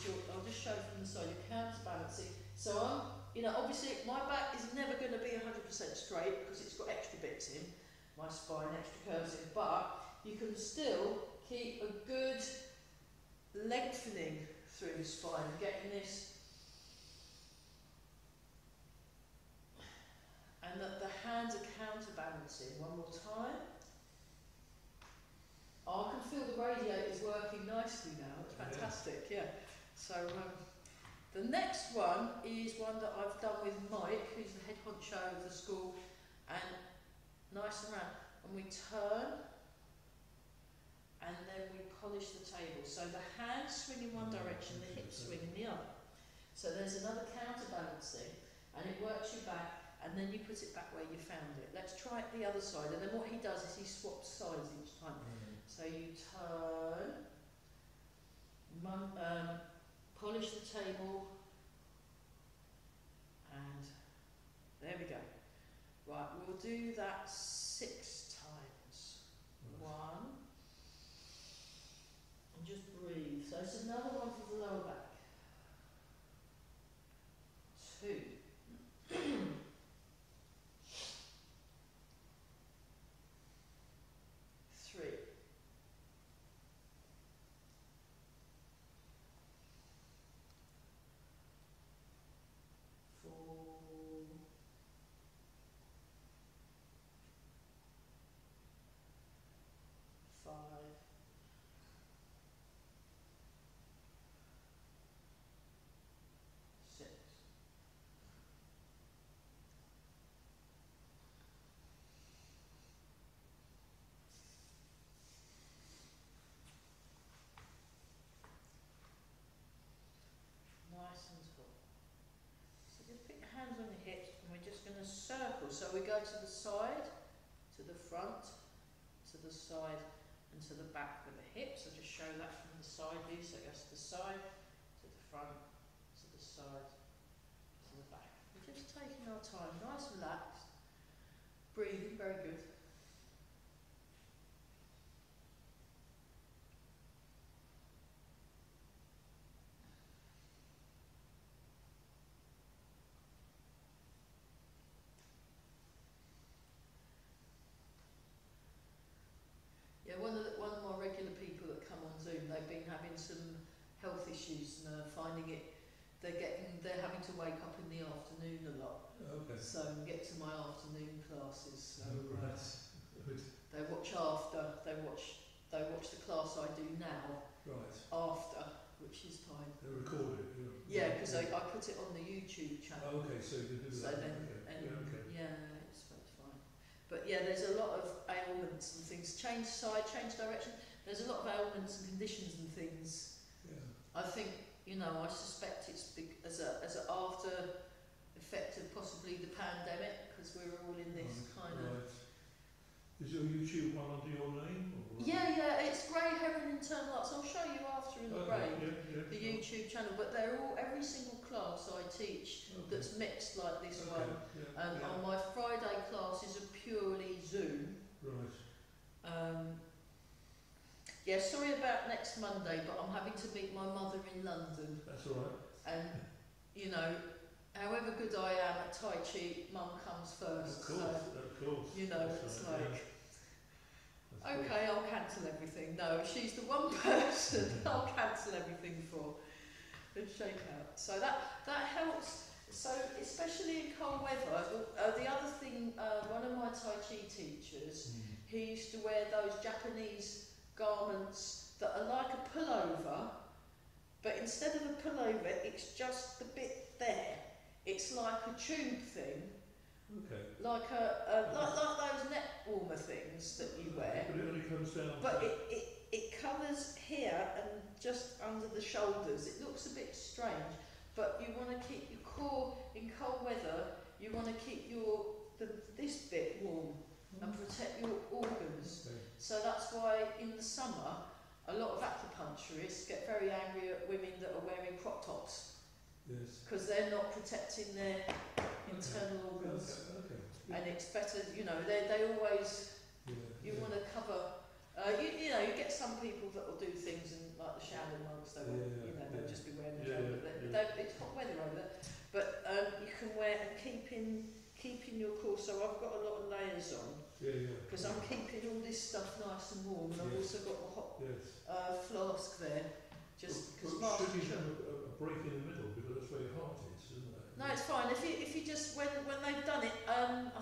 Because you're, I'll just show from the side, you're counterbalancing. So I'm, you know, obviously my back is never going to be 100% straight because it's got extra bits in, my spine, extra curves in, but you can still keep a good lengthening through the spine, getting this, and that the hands are counterbalancing. One more time. Oh, I can feel the radiators working nicely now. It's fantastic, yeah. So um, the next one is one that I've done with Mike, who's the head honcho of the school, and nice and round. And we turn, and then we polish the table. So the hands swing in one direction, the hips swing in the other. So there's another counterbalancing, and it works you back, and then you put it back where you found it. Let's try it the other side. And then what he does is he swaps sides each time. Mm. So you turn, um, polish the table, and there we go. Right, we'll do that six times. One, and just breathe. So it's another one for the lower back. Two. Three. Four. Five. Six. Nice and tall. So just put your hands on your hips and we're just going to circle. So we to the side, to the front, to the side and to the back with the hips. I'll just show that from the side view. So it goes to the side, to the front, to the side, to the back. We're just taking our time, nice relaxed, breathing, very good. is uh, finding it. They're getting, they're having to wake up in the afternoon a so and get to my afternoon classes. So Oh, uh, right. Good. they watch after. They watch. They watch the class I do now Right. after, which is fine. They record it. you- Yeah, because I, I put it on the YouTube channel. Oh, okay, so you do So that. then, okay. and yeah, okay. yeah, it's fine. But yeah, there's a lot of ailments and things. Change side, change direction. There's a lot of ailments and conditions and things. Yeah. I think you know. I suspect it's big, as a as an after of possibly the pandemic because we're all in this Right, kind of. Is your YouTube one under your name? Or? Yeah, yeah. It's Grey Heron Internal Arts. I'll show you after in the Okay, break. yeah, yeah, The sure. YouTube channel, but they're all every single class I teach Okay. that's mixed like this okay. one. Yeah, Um, yeah. On my Friday classes are purely Zoom. Right. Um, yeah, sorry about next Monday, but I'm having to meet my mother in London, That's all right. and you know, however good I am at Tai Chi, Mum comes first. Of course, So of course. you know, That's it's right, like. yeah. Okay, I'll cancel everything. No, she's the one person I'll cancel everything for. And shake out. So that that helps. So especially in cold weather. Uh, the other thing, uh, one of my Tai Chi teachers, Mm. he used to wear those Japanese garments that are like a pullover, but instead of a pullover, it's just the bit there. It's like a tube thing, Okay. like a, a like, like those neck warmer things that you wear. But it only comes down But it, it, it covers here and just under the shoulders. It looks a bit strange, but you want to keep your core in cold weather. You want to keep your the, this bit warm and mm-hmm. protect your organs. Okay. So that's why in the summer, a lot of acupuncturists get very angry at women that are wearing crop tops Yes. because they're not protecting their internal organs. Okay. okay. And it's better, you know, they, they always Yeah. you yeah. want to cover. Uh, you, you know, you get some people that will do things and like the Shaolin monks, they will, Yeah, you know, they'll just be wearing a Yeah, jumper. yeah, They- It's hot weather over there, but um, you can wear and keeping keeping your core. So I've got a lot of layers on because I'm keeping all this stuff nice and warm, and I've also got a hot Yes. uh, flask there, just because but should you have a, a break in the middle because that's where your heart is, isn't it? No, it's fine. If you if you just when when they've done it, um, I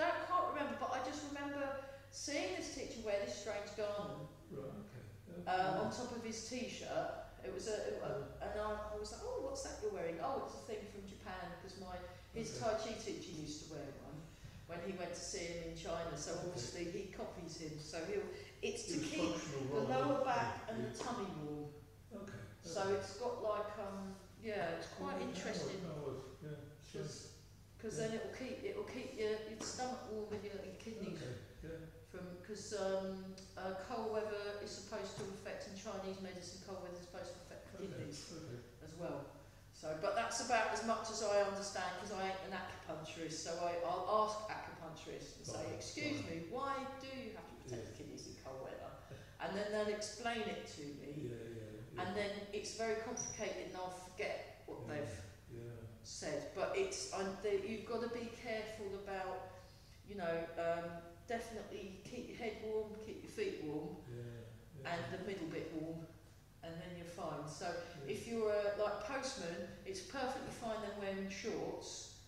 don't can't remember, but I just remember seeing this teacher wear this strange garment. Right. Okay. okay. uh, on top of his t-shirt. It was a, a, and I, was like, oh, what's that you're wearing? Oh, it's a thing from Japan because my his Tai Chi teacher used to wear one when he went to see him in China. So obviously he copies him. So he'll it's to keep the lower back and the tummy warm. Yeah. Okay. So it's got like um yeah, it's quite interesting was- yeah, because then it'll keep it'll keep your, your stomach warm and your, your kidneys Okay. Yeah. from because um, uh, cold weather is supposed to affect in Chinese medicine. Cold weather is supposed to affect the Okay. kidneys Okay. as well. So, but that's about as much as I understand because I ain't an acupuncturist. So I, I'll ask acupuncturists and say, "Excuse right. me, why do you have to protect the kidneys in cold weather?" And then they'll explain it to me, Yeah. And then it's very complicated, and I'll forget what Yeah. they've Yeah. said. But it's they, you've got to be careful about, you know, um, definitely keep your head warm, keep your feet warm, and the middle bit warm, and then you're fine. So if you're a like postman, it's perfectly fine them wearing shorts,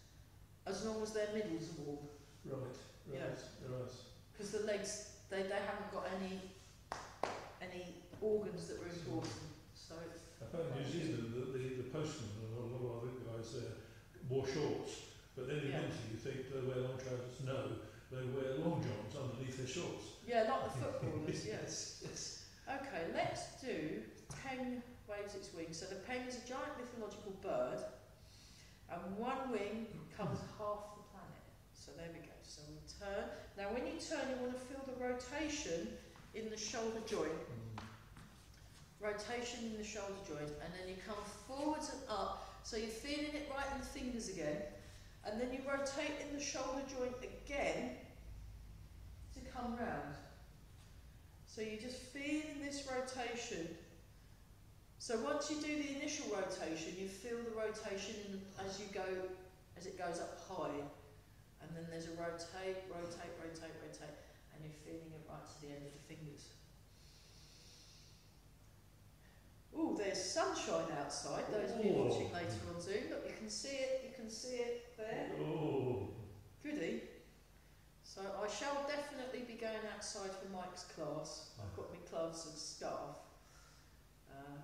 as long as their middles are warm, Right. Right. Yeah. Right. because the legs they, they haven't got any any organs that are important. So I found in New Zealand that the, the postmen and a lot of other guys there wore shorts, but then in Yeah. winter you think they wear long trousers. No, they wear long johns underneath their shorts. yeah, like the footballers. yes. yes. Okay, let's do Peng waves its wings. So the Peng is a giant mythological bird, and one wing covers half the planet. So there we go. So we turn. Now, when you turn, you want to feel the rotation in the shoulder joint. Rotation in the shoulder joint, and then you come forwards and up. So you're feeling it right in the fingers again, and then you rotate in the shoulder joint again to come round. So you're just feeling this rotation. So once you do the initial rotation, you feel the rotation as you go, as it goes up high. And then there's a rotate, rotate, rotate, rotate, and you're feeling it right to the end of the fingers. Oh, there's sunshine outside. Those of you Oh. watching later on Zoom, look, you can see it. You can see it there. Oh, Goody. So I shall definitely be going outside for Mike's class. I've got my gloves and scarf. Uh,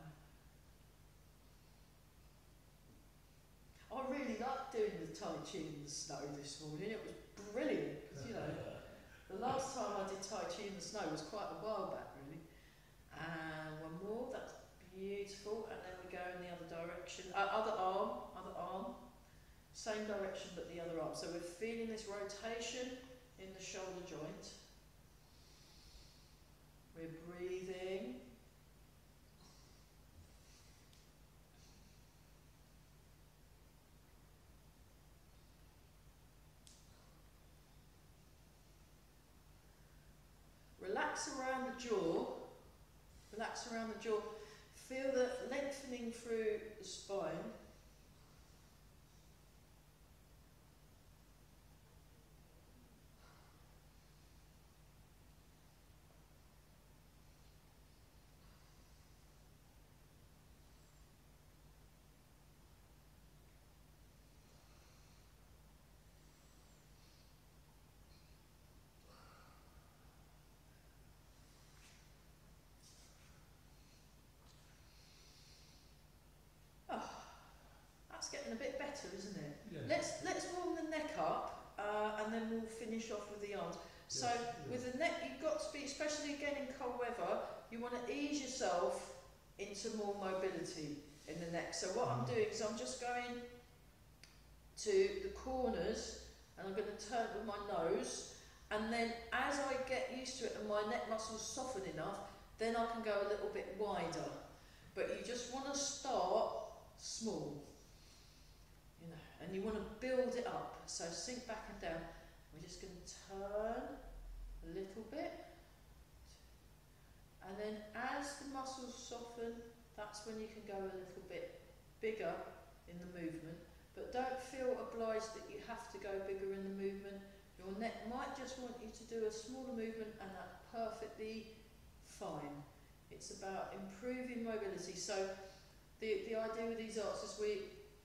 I really liked doing the Tai Chi in the snow this morning. It was brilliant because you know the last time I did Tai Chi in the snow was quite a while back, really. And one more. That's beautiful. And then we go in the other direction. Uh, other arm. Other arm. Same direction but the other arm. So we're feeling this rotation in the shoulder joint. We're breathing. Relax around the jaw. Relax around the jaw. Feel the lengthening through the spine. That's getting a bit better, isn't it? yeah. Let's let's warm the neck up, uh, and then we'll finish off with the arms. So yeah. with the neck, you've got to be, especially again in cold weather, you want to ease yourself into more mobility in the neck. So what I'm Mm. doing is I'm just going to the corners, and I'm going to turn with my nose, and then as I get used to it and my neck muscles soften enough, then I can go a little bit wider. But you just want to start small you know, and you want to build it up. So sink back and down. We're just going to turn a little bit. And then as the muscles soften, that's when you can go a little bit bigger in the movement. But don't feel obliged that you have to go bigger in the movement. Your neck might just want you to do a smaller movement and that's perfectly fine. It's about improving mobility. So the, the idea with these arts is we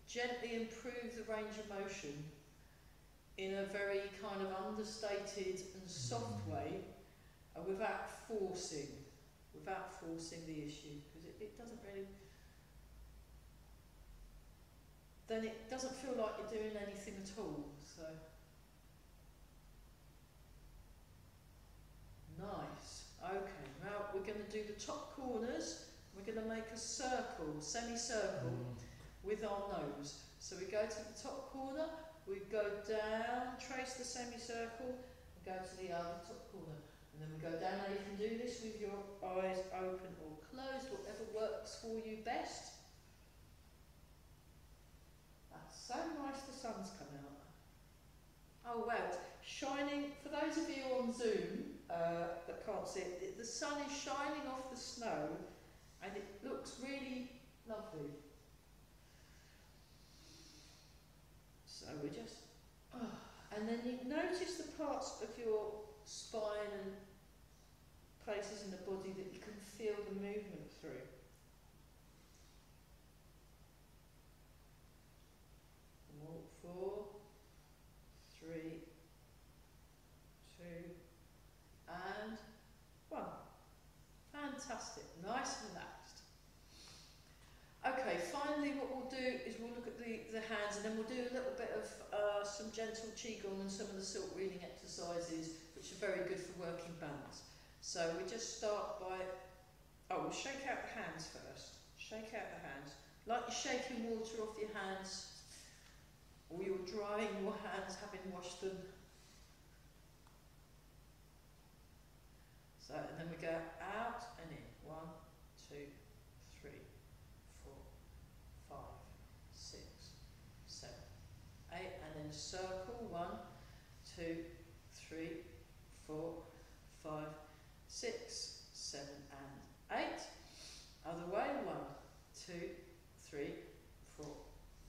gently improve the range of motion in a very kind of understated and soft Mm. way uh, without forcing without forcing the issue because it, it doesn't really then it doesn't feel like you're doing anything at all so nice okay now we're going to do the top corners we're going to make a circle semicircle Mm. with our nose. So we go to the top corner, we go down, trace the semicircle, and go to the other top corner. And then we go down. Now you can do this with your eyes open or closed, whatever works for you best. That's so nice the sun's come out. Oh it's shining, for those of you on Zoom uh, that can't see it, the sun is shining off the snow and it looks really lovely. Just, oh, and then you notice the parts of your spine and places in the body that you can feel the movement through. Four, three, two, and one. Fantastic, nice and relaxed. Okay, finally what we'll do is we'll look at the, hands and then we'll do a little bit of uh, some gentle qigong and some of the silk reeling exercises which are very good for working balance. So we just start by, oh we'll shake out the hands first. Shake out the hands. Like you're shaking water off your hands or you're drying your hands having washed them. So and then we go out and in. One, two, three, four, five, six, seven, eight, and circle. One, two, three, four, five, six, seven, and eight. Other way. One, two, three, four,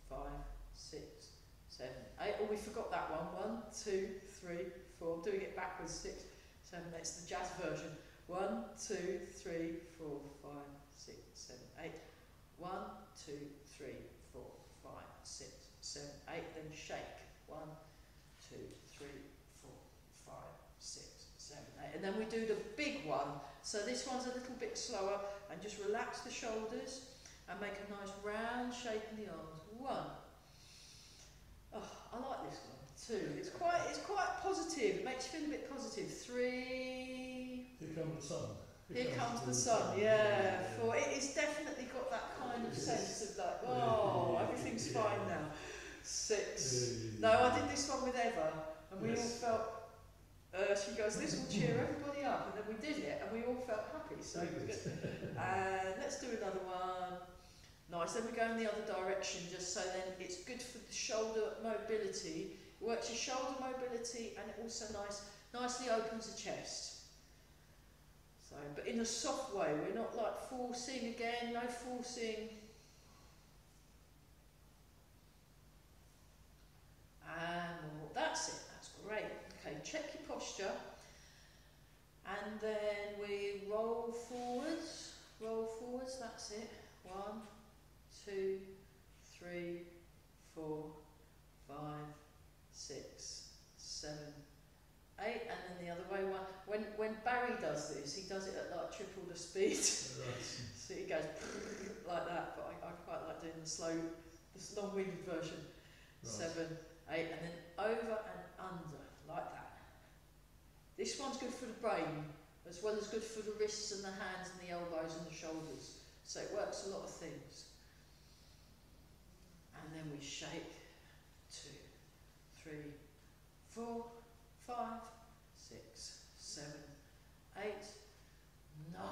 five, six, seven, eight. Oh, we forgot that one. One, two, three, four. Doing it backwards. Six, seven. That's the jazz version. One, two, three, four, five, six, seven, eight. One, two, three, four, five, six, seven, eight. Then shake. One, two, three, four, five, six, seven, eight. And then we do the big one. So this one's a little bit slower and just relax the shoulders and make a nice round shape in the arms. One. Oh, I like this one. Two. It's quite it's quite positive. It makes you feel a bit positive. Three. Here comes the sun. Here comes the sun, yeah. For it, it's definitely got that kind of sense of like, oh, everything's fine now. Six. No, I did this one with Eva, and we all felt. Uh, she goes, this will cheer everybody up, and then we did it, and we all felt happy. So it was good. And let's do another one. Nice. Then we go in the other direction, just so then it's good for the shoulder mobility. It works your shoulder mobility, and it also nice, nicely opens the chest. So, but in a soft way. We're not like forcing again. No forcing. And more. That's it. That's great. Okay, check your posture. And then we roll forwards. Roll forwards. That's it. One, two, three, four, five, six, seven, eight, and then the other way. One. When when Barry does this, he does it at like triple the speed. So he goes like that, but I, I quite like doing the slow, the long-winded version. Right. Seven, eight, and then over and under, like that. This one's good for the brain, as well as good for the wrists and the hands and the elbows and the shoulders. So it works a lot of things. And then we shake. Two, three, four, five, six, seven, eight, nine,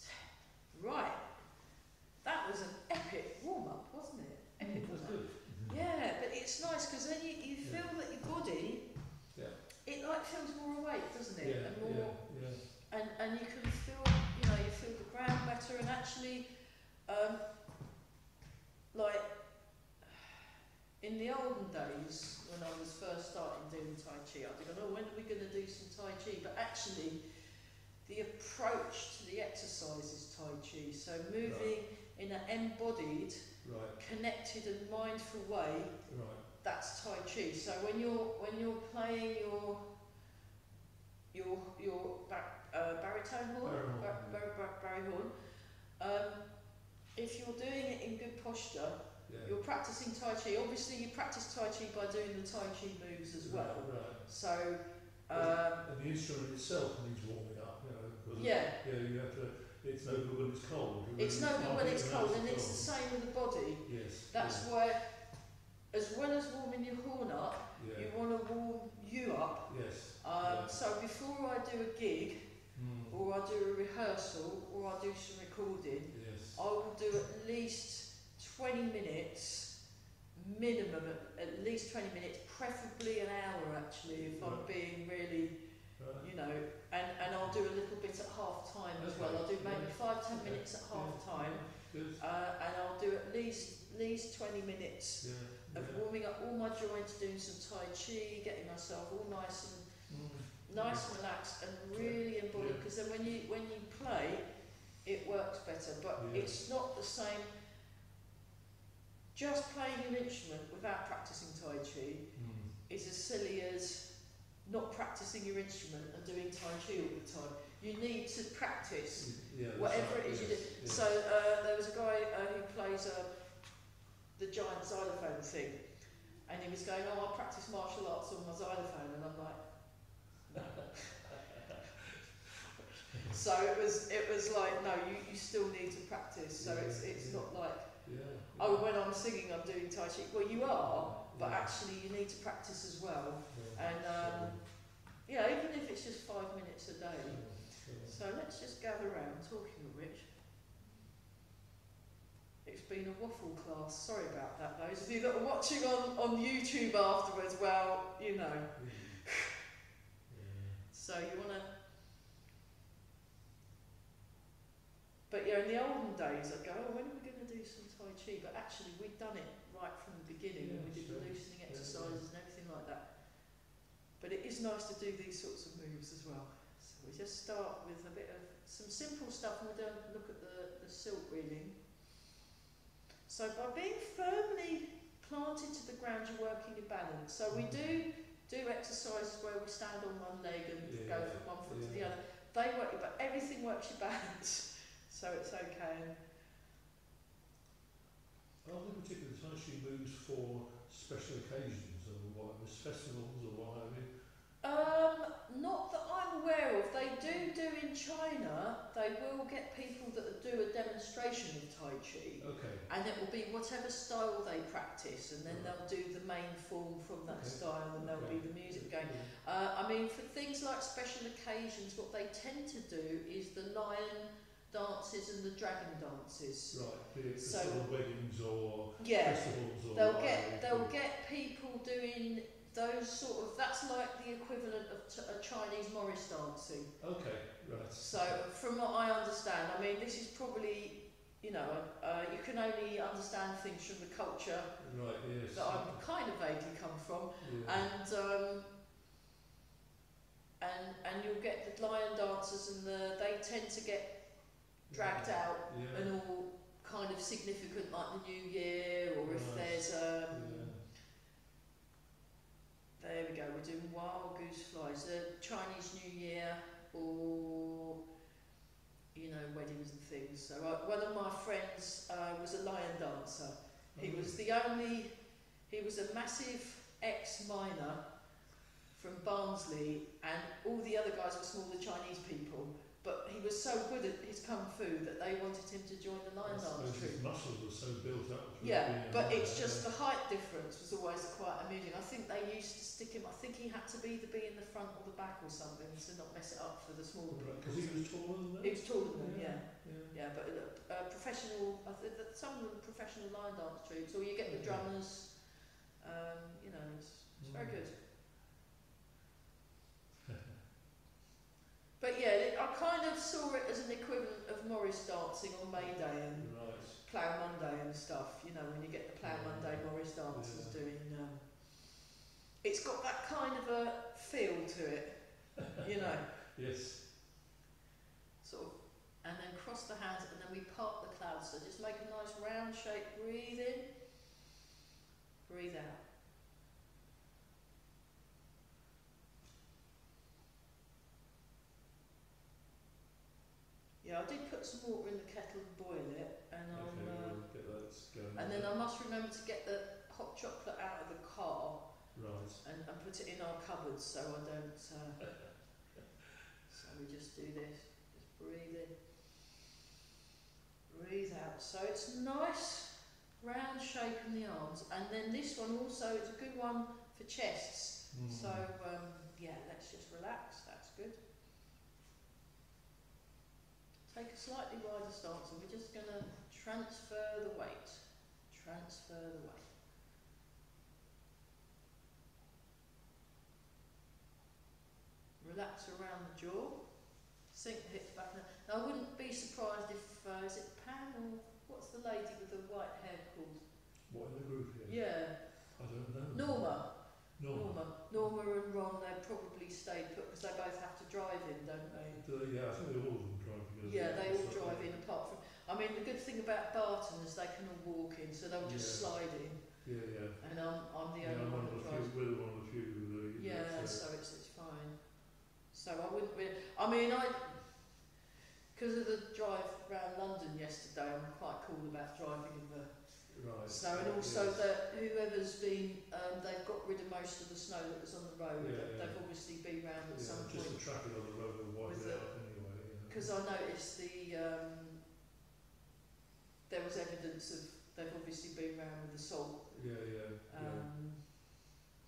ten. Right. That was an epic warm up, wasn't it? Epic That's warm up. good. Yeah, but it's nice because then you, you Yeah. feel that your body, Yeah. It like feels more awake, doesn't it? Yeah, and more, yeah, yeah. and and you can feel, you know, you feel the ground better. And actually, um, like in the olden days when I was first starting doing Tai Chi, be going, oh, when are we going to do some Tai Chi? But actually, the approach to the exercise is Tai Chi. So moving in an embodied, Right, connected, and mindful way right. That's Tai Chi. So when you're when you're playing your your your bar, uh, baritone horn, bar, bar, barry horn, um, if you're doing it in good posture, Yeah. you're practicing Tai Chi. Obviously, you practice Tai Chi by doing the Tai Chi moves as well. Right, right. So um, and the instrument itself needs warming up, you know, yeah, yeah, you have to. It's no good when it's cold. It's no good when it's cold, and it's the same with the body. Yes. That's why, as well as warming your horn up, yeah. you want to warm you up. Yes. Um, yeah. So before I do a gig, Mm. or I do a rehearsal, or I do some recording, Yes. I will do at least 20 minutes, minimum at, least 20 minutes, preferably an hour actually, if I'm being really, Right. you know, and, and I'll do a little bit at half time as well. I'll do maybe Okay. five, ten Okay. minutes at half time, uh, and I'll do at least, least 20 minutes Yeah. Of warming up all my joints, doing some Tai Chi, getting myself all nice and Mm. nice and relaxed and really embodied Yeah. because then when you when you play it works better but Yeah. it's not the same just playing an instrument without practicing tai chi Mm. is as silly as not practicing your instrument and doing tai chi all the time you need to practice Yeah, whatever it is you do yes. so uh, there was a guy uh, who plays uh, the giant xylophone thing and he was going oh I practice martial arts on my xylophone and I'm like no. So it was it was like no, you, you still need to practice. So it's Yeah, it's yeah. not like Yeah. oh when I'm singing I'm doing tai chi. Well you are, but actually you need to practice as well. And um, yeah, even if it's just five minutes a day. So let's just gather round. Talking of which, it's been a waffle class. Sorry about that. Those of you that are watching on on YouTube afterwards, well, you know. So you want to. But yeah, in the olden days, I'd go, oh, when are we going to do some Tai Chi? But actually, we'd done it right from the beginning, and we did sure. the loosening Yeah, exercises and everything like that. But it is nice to do these sorts of moves as well. So we just start with a bit of some simple stuff, and we don't look at the, the silk reeling. So by being firmly planted to the ground, you're working in balance. So we do do exercises where we stand on one leg and yeah, go from one foot yeah. to the other. They work, but everything works your balance, so it's okay. Are there particular times she moves for special occasions, or what, festivals, or what have you? Um, not that I'm aware of. They do do in China. They will get people that do a demonstration of Tai Chi, Okay, and it will be whatever style they practice, and then Right. they'll do the main form from that Okay. style, and there'll Okay. be the music going. Uh, I mean, for things like special occasions, what they tend to do is the lion dances and the dragon dances. Right, So- sort of weddings or Yeah, festivals or they'll get they'll get people doing those sort of. That's like the equivalent of t- a Chinese Morris dancing. Okay, right. So, from what I understand, I mean, this is probably, you know, uh, you can only understand things from the culture Right, yes. that I'm kind of vaguely come from, yeah. and um, and and you'll get the lion dancers, and the they tend to get dragged yeah. out Yeah. and all kind of significant, like the New Year, or if there's um, So uh, one of my friends uh, was a lion dancer. He mm. was the only, he was a massive ex-miner from Barnsley and all the other guys were smaller Chinese people Was so good at his kung fu that they wanted him to join the lion dance suppose his troupe. muscles were so built up. Yeah, but it's just the height difference was always quite amusing. I think they used to stick him, I think he had to be either be in the front or the back or something to not mess it up for the smaller people. Because he was taller than that? He was taller than them, yeah. Yeah. Yeah, but uh, uh, professional, I think that some of them professional lion dance troupes, or you get the drummers, um, you know, it's, it's very Mm. good. But yeah, I kind of saw it as an equivalent of Morris dancing on May Day and Right. Plough Monday and stuff, you know, when you get the Plough Yeah. Monday Morris dancers Yeah. doing, um, it's got that kind of a feel to it, you know. Yes. sort of, and then cross the hands, and then we part the clouds. So just make a nice round shape. Breathe in, breathe out. Yeah, I did put some water in the kettle and boil it, and Okay, I'll, uh, we'll get that going. and then I must remember to get the hot chocolate out of the car Right. and, and put it in our cupboards so I don't. Uh, so we just do this. Just breathe in. Breathe out. So it's nice, round shape in the arms, and then this one also it's a good one for chests. Mm. So um, yeah, let's just relax. That's good. Take a slightly wider stance, and we're just going to transfer the weight. Transfer the weight. Relax around the jaw. Sink the hips back. Now, I wouldn't be surprised if uh, is it Pam or what's the lady with the white hair called? What in the group here? Yeah, I don't know. Norma. No. Norma. Norma and Ron, they probably stayed put because they both have to drive in, don't they? They- yeah, I think they all Yeah, they all drive in apart from. I mean, the good thing about Barton is they can all walk in, so they'll just Yeah. slide in, Yeah, yeah. and I'm, I'm the yeah, only I'm one one that drives. few, we're one of the few who are- Yeah, uh, so it's it's fine. So I wouldn't really. I mean, I because of the drive around London yesterday, I'm quite cool about driving in the right. So and also yes. that whoever's been, um, they've got rid of most of the snow that was on the road. Yeah, yeah. They've obviously been round at yeah, some just point. the traffic on the road will wipe it out anyway. you know. Because I noticed the um, there was evidence of they've obviously been round with the salt. yeah, yeah, yeah. Um,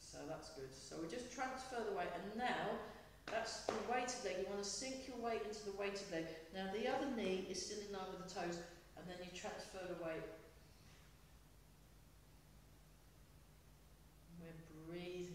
So that's good. So we just transfer the weight, and now that's the weighted leg. You want to sink your weight into the weighted leg. Now the other knee is still in line with the toes, and then you transfer the weight. We're breathing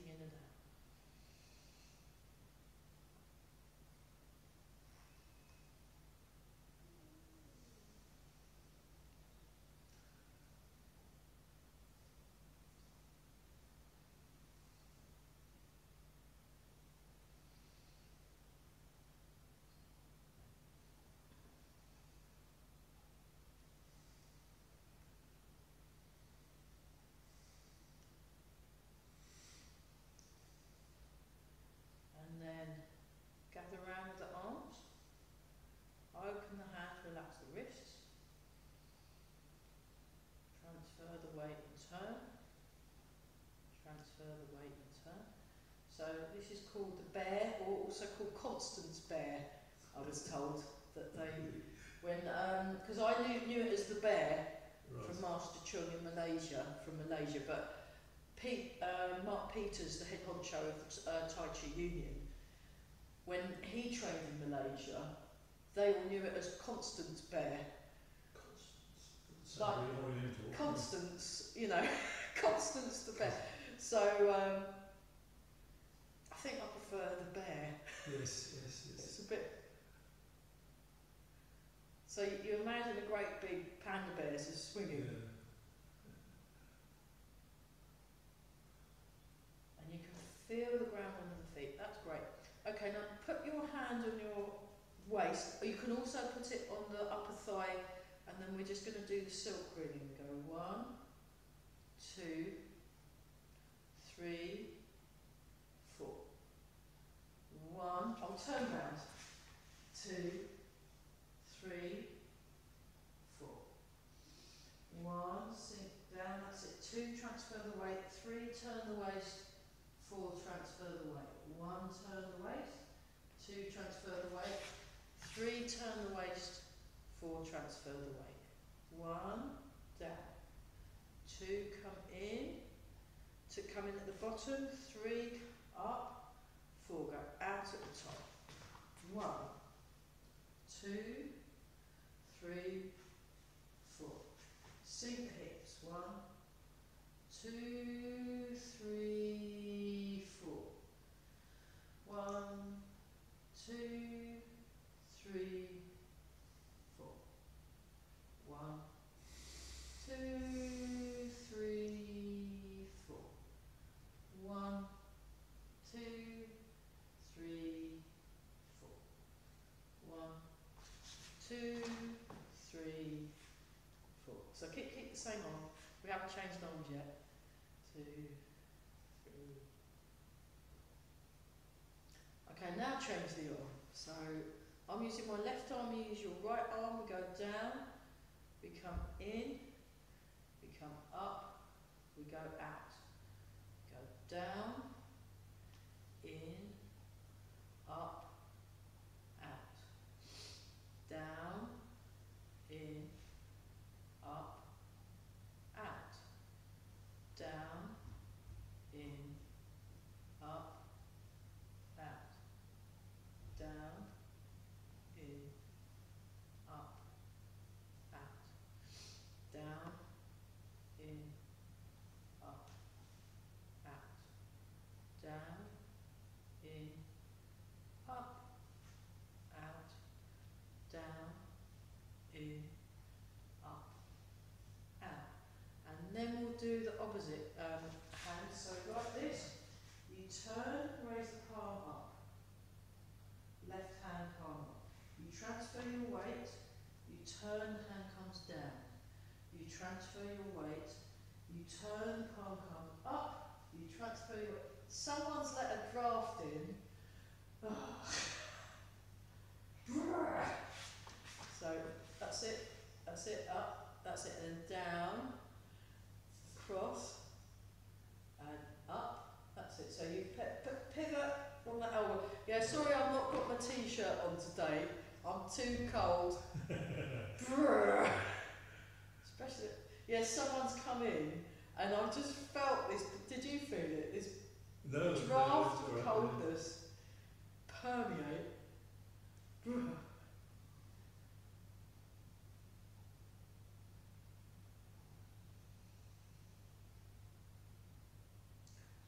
Constance Bear. I was told that they, when because I knew, knew it as the bear Right. from Master Chung in Malaysia, from Malaysia, but Pete, uh, Mark Peters, the head honcho of uh, Tai Chi Union, when he trained in Malaysia, they all knew it as Constance Bear. Constance. Like- oriental. Constance, you know, Constance the bear. So um, I think I prefer the bear. Yes, yes, yes. It's a bit. So you, you imagine a great big panda bears is swinging, Yeah. and you can feel the ground under the feet. That's great. Okay, now put your hand on your waist. Or you can also put it on the upper thigh, and then we're just going to do the silk reeling. Go one, two, three, four. One. I'll turn round. Two, three, four. One, sink down, that's it. Two, transfer the weight. Three, turn the waist. Four, transfer the weight. One, turn the waist. Two, transfer the weight. Three, turn the waist. Four, transfer the weight. One, down. Two, come in. To come in at the bottom. Three, up. Four, go out at the top. One, two, three, four. Sink hips. One, two, three, four. One, two, three, four. One, two, three, four. One, two, three, four. One, two, three, four. So keep keep the same on. We haven't changed arms yet. Two, three. Okay, now change the arm. So I'm using my left arm, you use your right arm, we go down, we come in, we come up, we go out. Go down, in, up, out. Down, in, up, out. Down, in, up, out. Down, in, up, out. Down, in, up, out. Down, in, up, out. Down, in, up, out. And then we'll do the opposite um, hand. So like this, you turn, raise the palm up. Left hand palm up. You transfer your weight, turn, hand comes down. You transfer your weight, you turn, the palm comes up, you transfer your Someone's let a draft in. so that's it, that's it, up, that's it, and then down, cross, and up, that's it. So you pivot on that elbow. Yeah, sorry I've not got my t-shirt on today. I'm too cold. Especially, yeah, someone's come in and I've just felt this. Did you feel it? This No, no, draft it's of right. coldness permeate.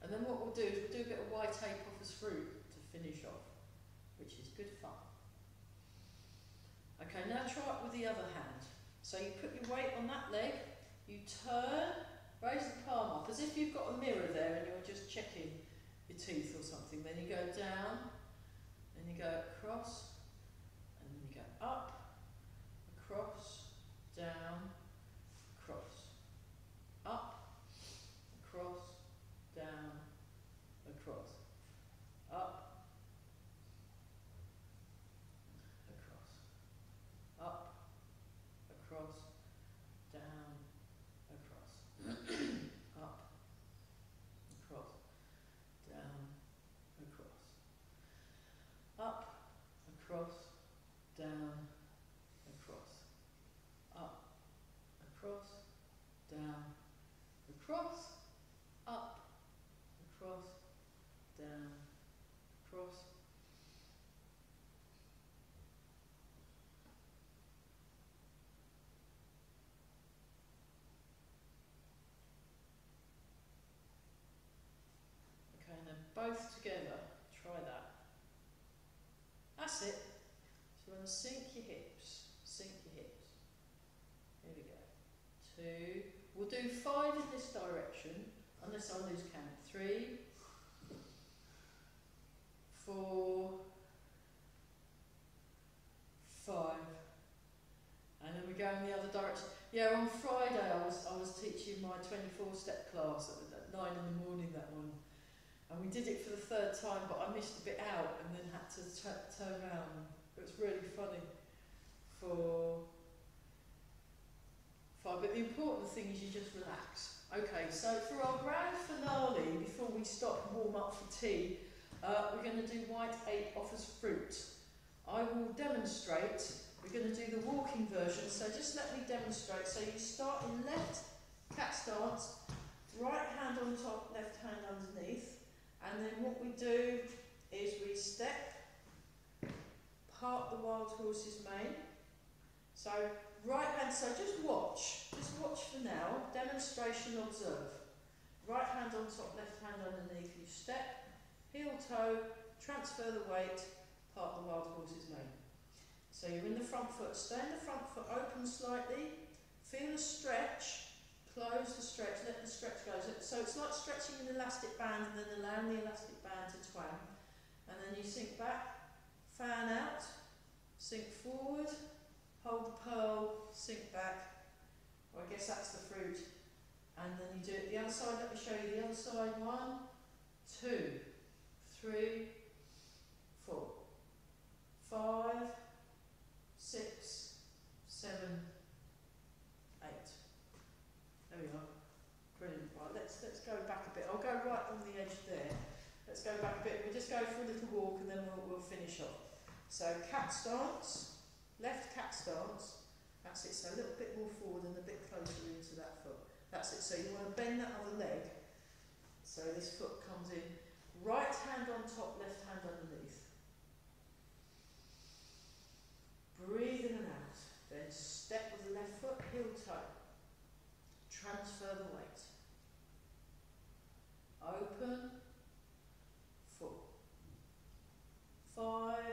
And then what we'll do is we'll do a bit of white ape offers fruit to finish off, which is good fun. Okay, now try the other hand. So you put your weight on that leg, you turn, raise the palm up as if you've got a mirror there and you're just checking your teeth or something. Then you go down, then you go across, and then you go up, across, down, across, up, across, down, across, up, across, up, Sink your hips. Sink your hips. Here we go. Two. We'll do five in this direction, unless I lose count. Three, four, five. And then we go in the other direction. Yeah, on Friday I was I was teaching my 24 step class at, at nine in the morning that one, and we did it for the third time, but I missed a bit out and then had to turn around. It was really funny. For five, but the important thing is you just relax. Okay, so for our grand finale, before we stop and warm up for tea, uh, we're going to do white Ape offers fruit. I will demonstrate. We're going to do the walking version, so just let me demonstrate. So you start in left cat stance, right hand on top, left hand underneath, and then what we do is we step, part the wild horse's mane. So right hand, so just watch, just watch for now, demonstration observe. Right hand on top, left hand underneath, you step, heel toe, transfer the weight, part the wild horse's mane. So you're in the front foot, stay in the front foot, open slightly, feel the stretch, close the stretch, let the stretch go. So it's like stretching an elastic band and then allowing the elastic band to twang. And then you sink back, fan out, sink forward, hold the pearl, sink back. Well, I guess that's the fruit. And then you do it the other side. Let me show you the other side. One, two, three, four, five, six, seven, eight. There we are. Brilliant. Right, let's let's go back a bit. I'll go right on the edge there. Let's go back a bit. We'll just go for a little walk and then we'll, we'll finish off. So cat stance, left cat stance. That's it. So a little bit more forward and a bit closer into that foot. That's it. So you want to bend that other leg. So this foot comes in. Right hand on top, left hand underneath. Breathe in and out. Then step with the left foot, heel toe. Transfer the weight. Open. Four. Five.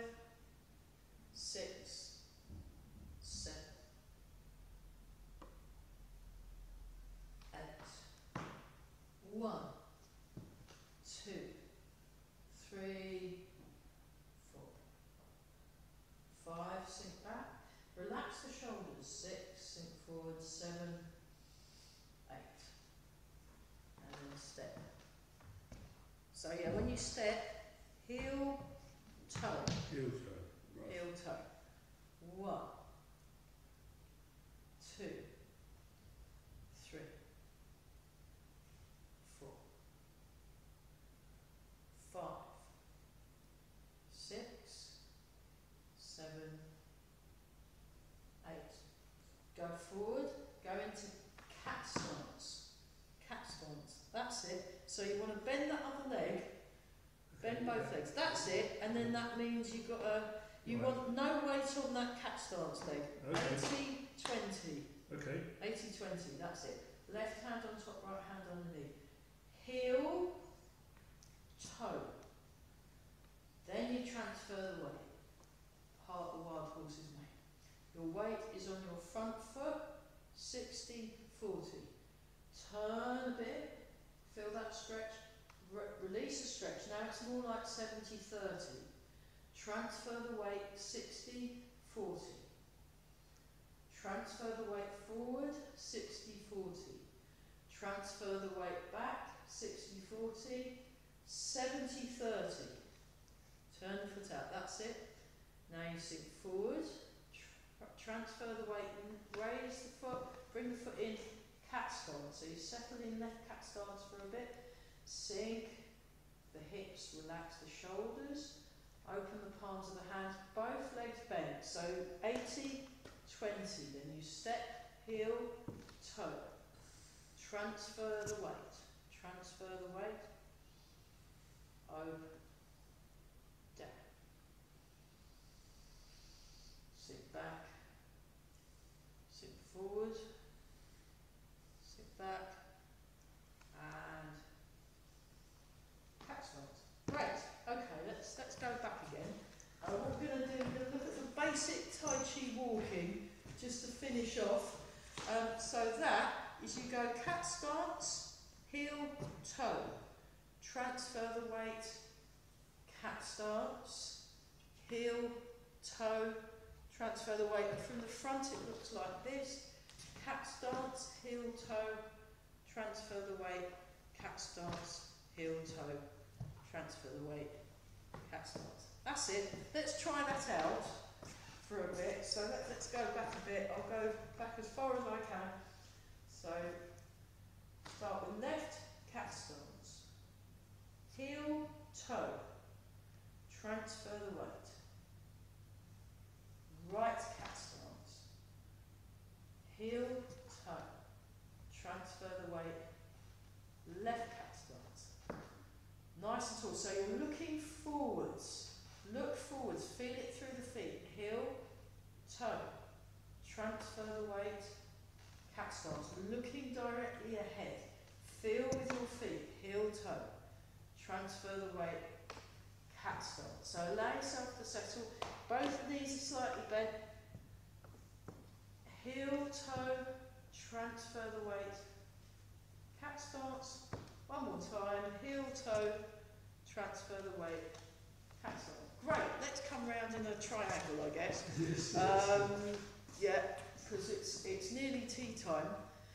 So yeah, when you step, heel, toe. Heel, toe. And then that means you've got a you Right. want no weight on that cat stance leg. Okay. 80 20. Okay. 80 20, that's it. Left hand on top, right hand underneath. Heel, toe. Then you transfer the weight. Part the wild horse's mane. Your weight is on your front foot, 60 40. Turn a bit, feel that stretch. It's more like 70 30. Transfer the weight 60 40. Transfer the weight forward 60 40. Transfer the weight back 60 40. 70 30. Turn the foot out, that's it. Now you sink forward. Tr- transfer the weight raise the foot, bring the foot in, cat stance. So you settle in left cat stance for a bit. Sink the hips, relax the shoulders. Open the palms of the hands, both legs bent. So 80, 20. Then you step, heel, toe. Transfer the weight. Transfer the weight. Open, down. Sit back. Sit forward. Sit back. And cat stance. Great. Okay, let's let's go back again. Uh, what we're going to do, we're going to look at the basic Tai Chi walking, just to finish off. Um, so that is you go cat stance, heel, toe, transfer the weight, cat stance, heel, toe, transfer the weight. And from the front it looks like this, cat stance, heel, toe, transfer the weight, cat stance, heel, toe, transfer the weight, cat stance. That's it. Let's try that out for a bit. So let, let's go back a bit. I'll go back as far as I can. So start with left, cat stance. Heel, toe. Transfer the weight. Right cat stance. Heel, toe. Transfer the weight. Left cat stance. Nice and tall. So you're looking forwards. Look forwards, feel it through the feet. Heel, toe. Transfer the weight. Cat stance. Looking directly ahead. Feel with your feet. Heel, toe. Transfer the weight. Cat stance. So allow yourself to settle. Both these are slightly bent. Heel, toe. Transfer the weight. Cat stance. One more time. Heel, toe. Transfer the weight. Cat stance. Great, let's come round in a triangle, I guess. Yes. Um, yeah, because it's it's nearly tea time.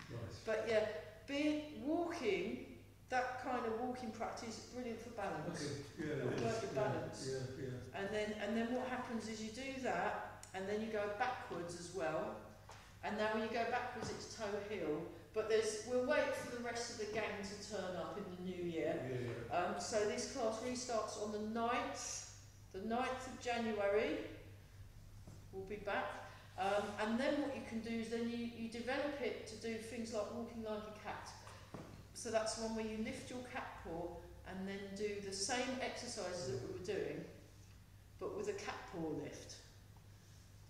Right. But yeah, be walking, that kind of walking practice is brilliant for balance. Okay. Yeah. Work it with balance. Yeah. Yeah. And then and then what happens is you do that, and then you go backwards as well. And now when you go backwards, it's toe heel. But there's we'll wait for the rest of the gang to turn up in the new year. Yeah. yeah. Um, so this class restarts on the 9th, the 9th of January. We'll be back. Um, and then what you can do is then you, you develop it to do things like walking like a cat. So that's one where you lift your cat paw and then do the same exercises that we were doing, but with a cat paw lift.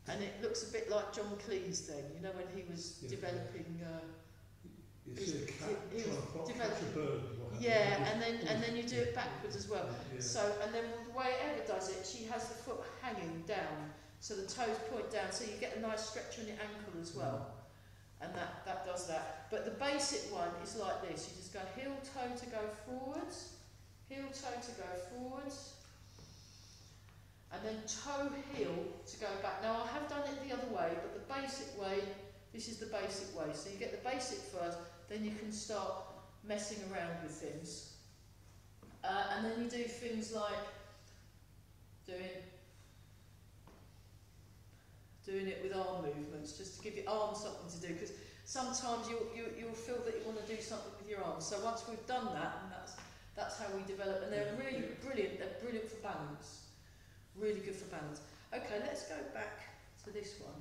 And it looks a bit like John Cleese then, you know, when he was Yeah. developing uh, You He's- see a cat he- he trying was to catch a bird. What have you. Yeah, and then and then you do it backwards as well. Yeah. So and then the way Eva does it, she has the foot hanging down, so the toes point down, so you get a nice stretch on your ankle as well, mm-hmm. and that that does that. But the basic one is like this: you just go heel toe to go forwards, heel toe to go forwards, and then toe heel to go back. Now I have done it the other way, but the basic way, this is the basic way. So you get the basic first, then you can start messing around with things. Uh, and then you do things like doing doing it with arm movements, just to give your arms something to do. Because sometimes you'll, you, you'll feel that you want to do something with your arms. So once we've done that, and that's, that's how we develop. And they're really brilliant. They're brilliant for balance. Really good for balance. Okay, let's go back to this one.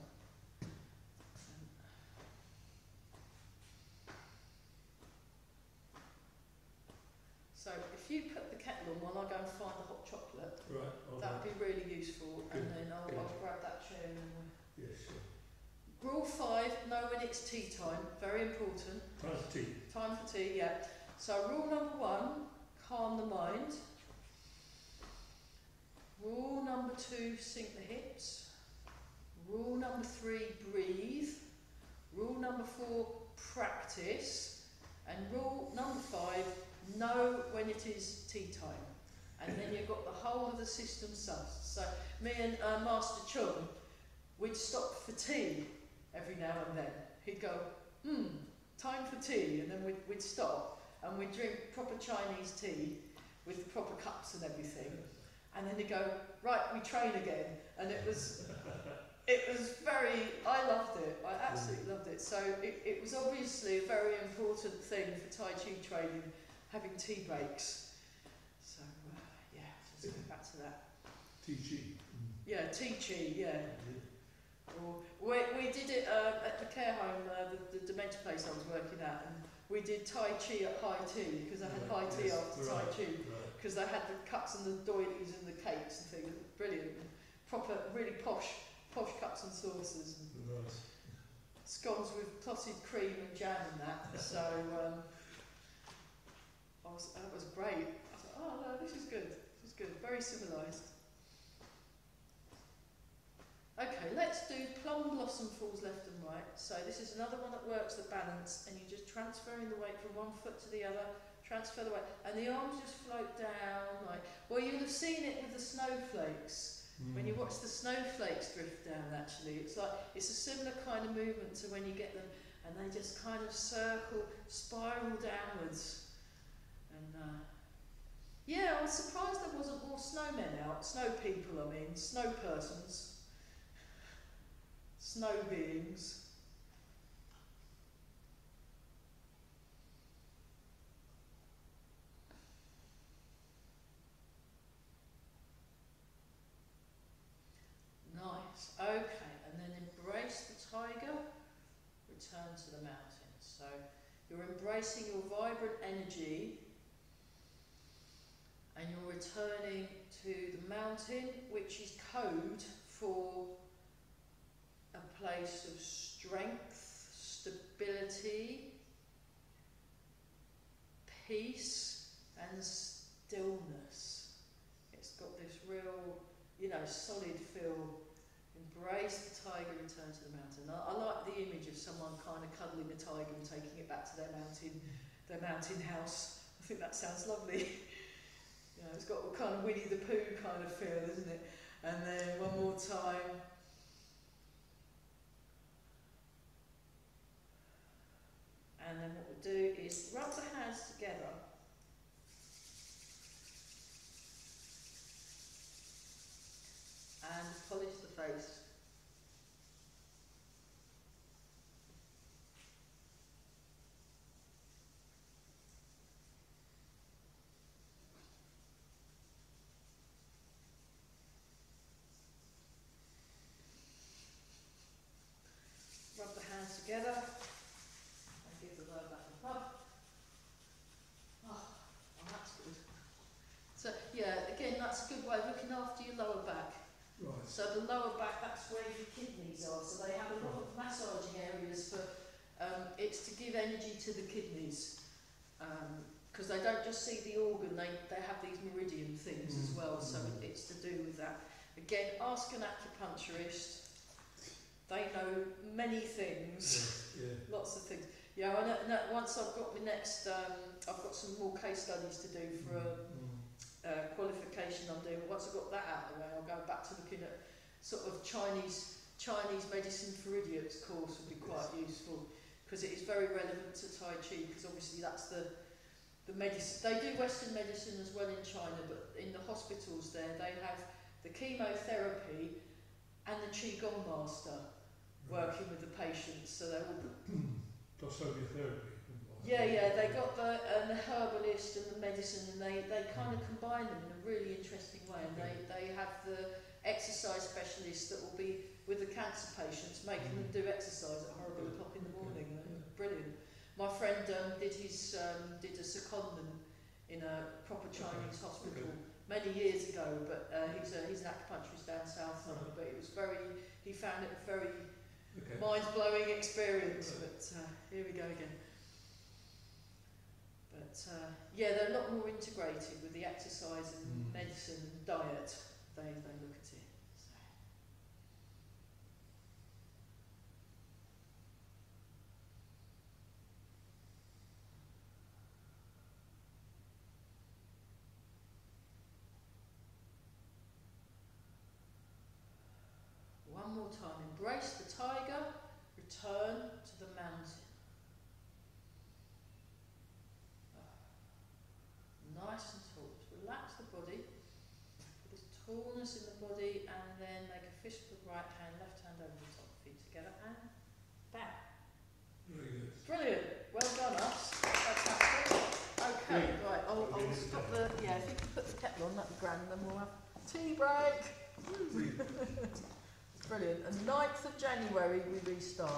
So if you put the kettle on while I go and find the hot chocolate, Right. all that right. would be really useful. And Good, then I'll, good. I'll grab that chair and then we'll Yes. Sure. Rule five, know when it's tea time, very important. Time for tea. Time for tea, yeah. So rule number one, calm the mind. Rule number two, sink the hips. Rule number three, breathe. Rule number four, practice. And rule number five, know when it is tea time. And then you've got the whole of the system sussed. So me and uh, Master Chung, we'd stop for tea every now and then. He'd go, hmm, time for tea, and then we'd, we'd stop and we'd drink proper Chinese tea with proper cups and everything. And then he'd go, right, we train again. And it was, it was very, I loved it. I absolutely loved it. So it, it was obviously a very important thing for Tai Chi training, having tea breaks. So, uh, yeah, just go back to that. Tea Chi. Yeah, tea chi, yeah. Or we, we did it uh, at the care home, uh, the, the dementia place I was working at, and we did Tai Chi at high tea because I had Right, high tea yes, after right. Tai Chi Right. because they had the cups and the doilies and the cakes and things. Brilliant, proper, really posh, posh cups and saucers and Right. scones with clotted cream and jam and that. So um, I was, that was great. I thought, oh no, this is good. This is good. Very civilised. Okay. let's do plum blossom falls left and right. So this is another one that works the balance, and you're just transferring the weight from one foot to the other. Transfer the weight, and the arms just float down like. Well, you'll have seen it with the snowflakes. When you watch the snowflakes drift down, actually, it's like it's a similar kind of movement to when you get them, and they just kind of circle, spiral downwards. And uh, yeah, I was surprised there wasn't more snowmen out. Snow people, I mean, snow persons, snow beings. Nice. Okay, and then embrace the tiger, return to the mountain. So you're embracing your vibrant energy and you're returning to the mountain, which is code for place of strength, stability, peace, and stillness. It's got this real, you know, solid feel. Embrace the tiger, return to the mountain. I, I like the image of someone kind of cuddling a tiger and taking it back to their mountain, their mountain house. I think that sounds lovely. You know, it's got a kind of Winnie the Pooh kind of feel, isn't it? And then one more time. And then what we'll do is rub the hands together. And polish the face. Rub the hands together and give the lower back a rub. Oh, oh, that's good. So yeah, again, that's a good way of looking after your lower back. Right. So the lower back, that's where your kidneys are. So they have a lot of massaging areas for. Um, it's to give energy to the kidneys because they don't just see the organ; they they have these meridian things as Mm. well. So Mm. it's to do with that. Again, ask an acupuncturist. They know many things. Yeah. yeah. Lots of things. Yeah, know, no, once I've got my next, um, I've got some more case studies to do for a Mm. uh, qualification I'm doing. Once I've got that out of the way, I'll go back to looking at sort of Chinese Chinese medicine for idiots course would be quite useful because it is very relevant to Tai Chi because obviously that's the the medicine. They do Western medicine as well in China, but in the hospitals there they have the chemotherapy and the Qigong master working with the patients. So they're all Dostoevsky therapy. yeah, yeah, they got the um, the herbalist and the medicine, and they, they kind of combine them in a really interesting way. And they, they have the exercise specialists that will be with the cancer patients, making them do exercise at horrible o'clock in the morning. Brilliant. My friend um, did his um, did a secondment in a proper Chinese hospital many years ago, but uh, he's a, he's an acupuncturist down south somewhere. But it was very he found it a very Okay. mind blowing experience. But uh, here we go again. But uh, yeah, they're a lot more integrated with the exercise and Mm. medicine and diet. They they look at it. So. One more time. Embrace the tiger. Return to the mountain. Nice and tall. Just relax the body. This tallness in the body and then make a fist with the right hand, left hand over the top, feet together and. Very good. Brilliant. Well done us. Fantastic. Okay, right, I'll, I'll stop the, yeah, if you can put the kettle on, that'd be grand, then we'll have tea break. Brilliant. And 9th of January we restart.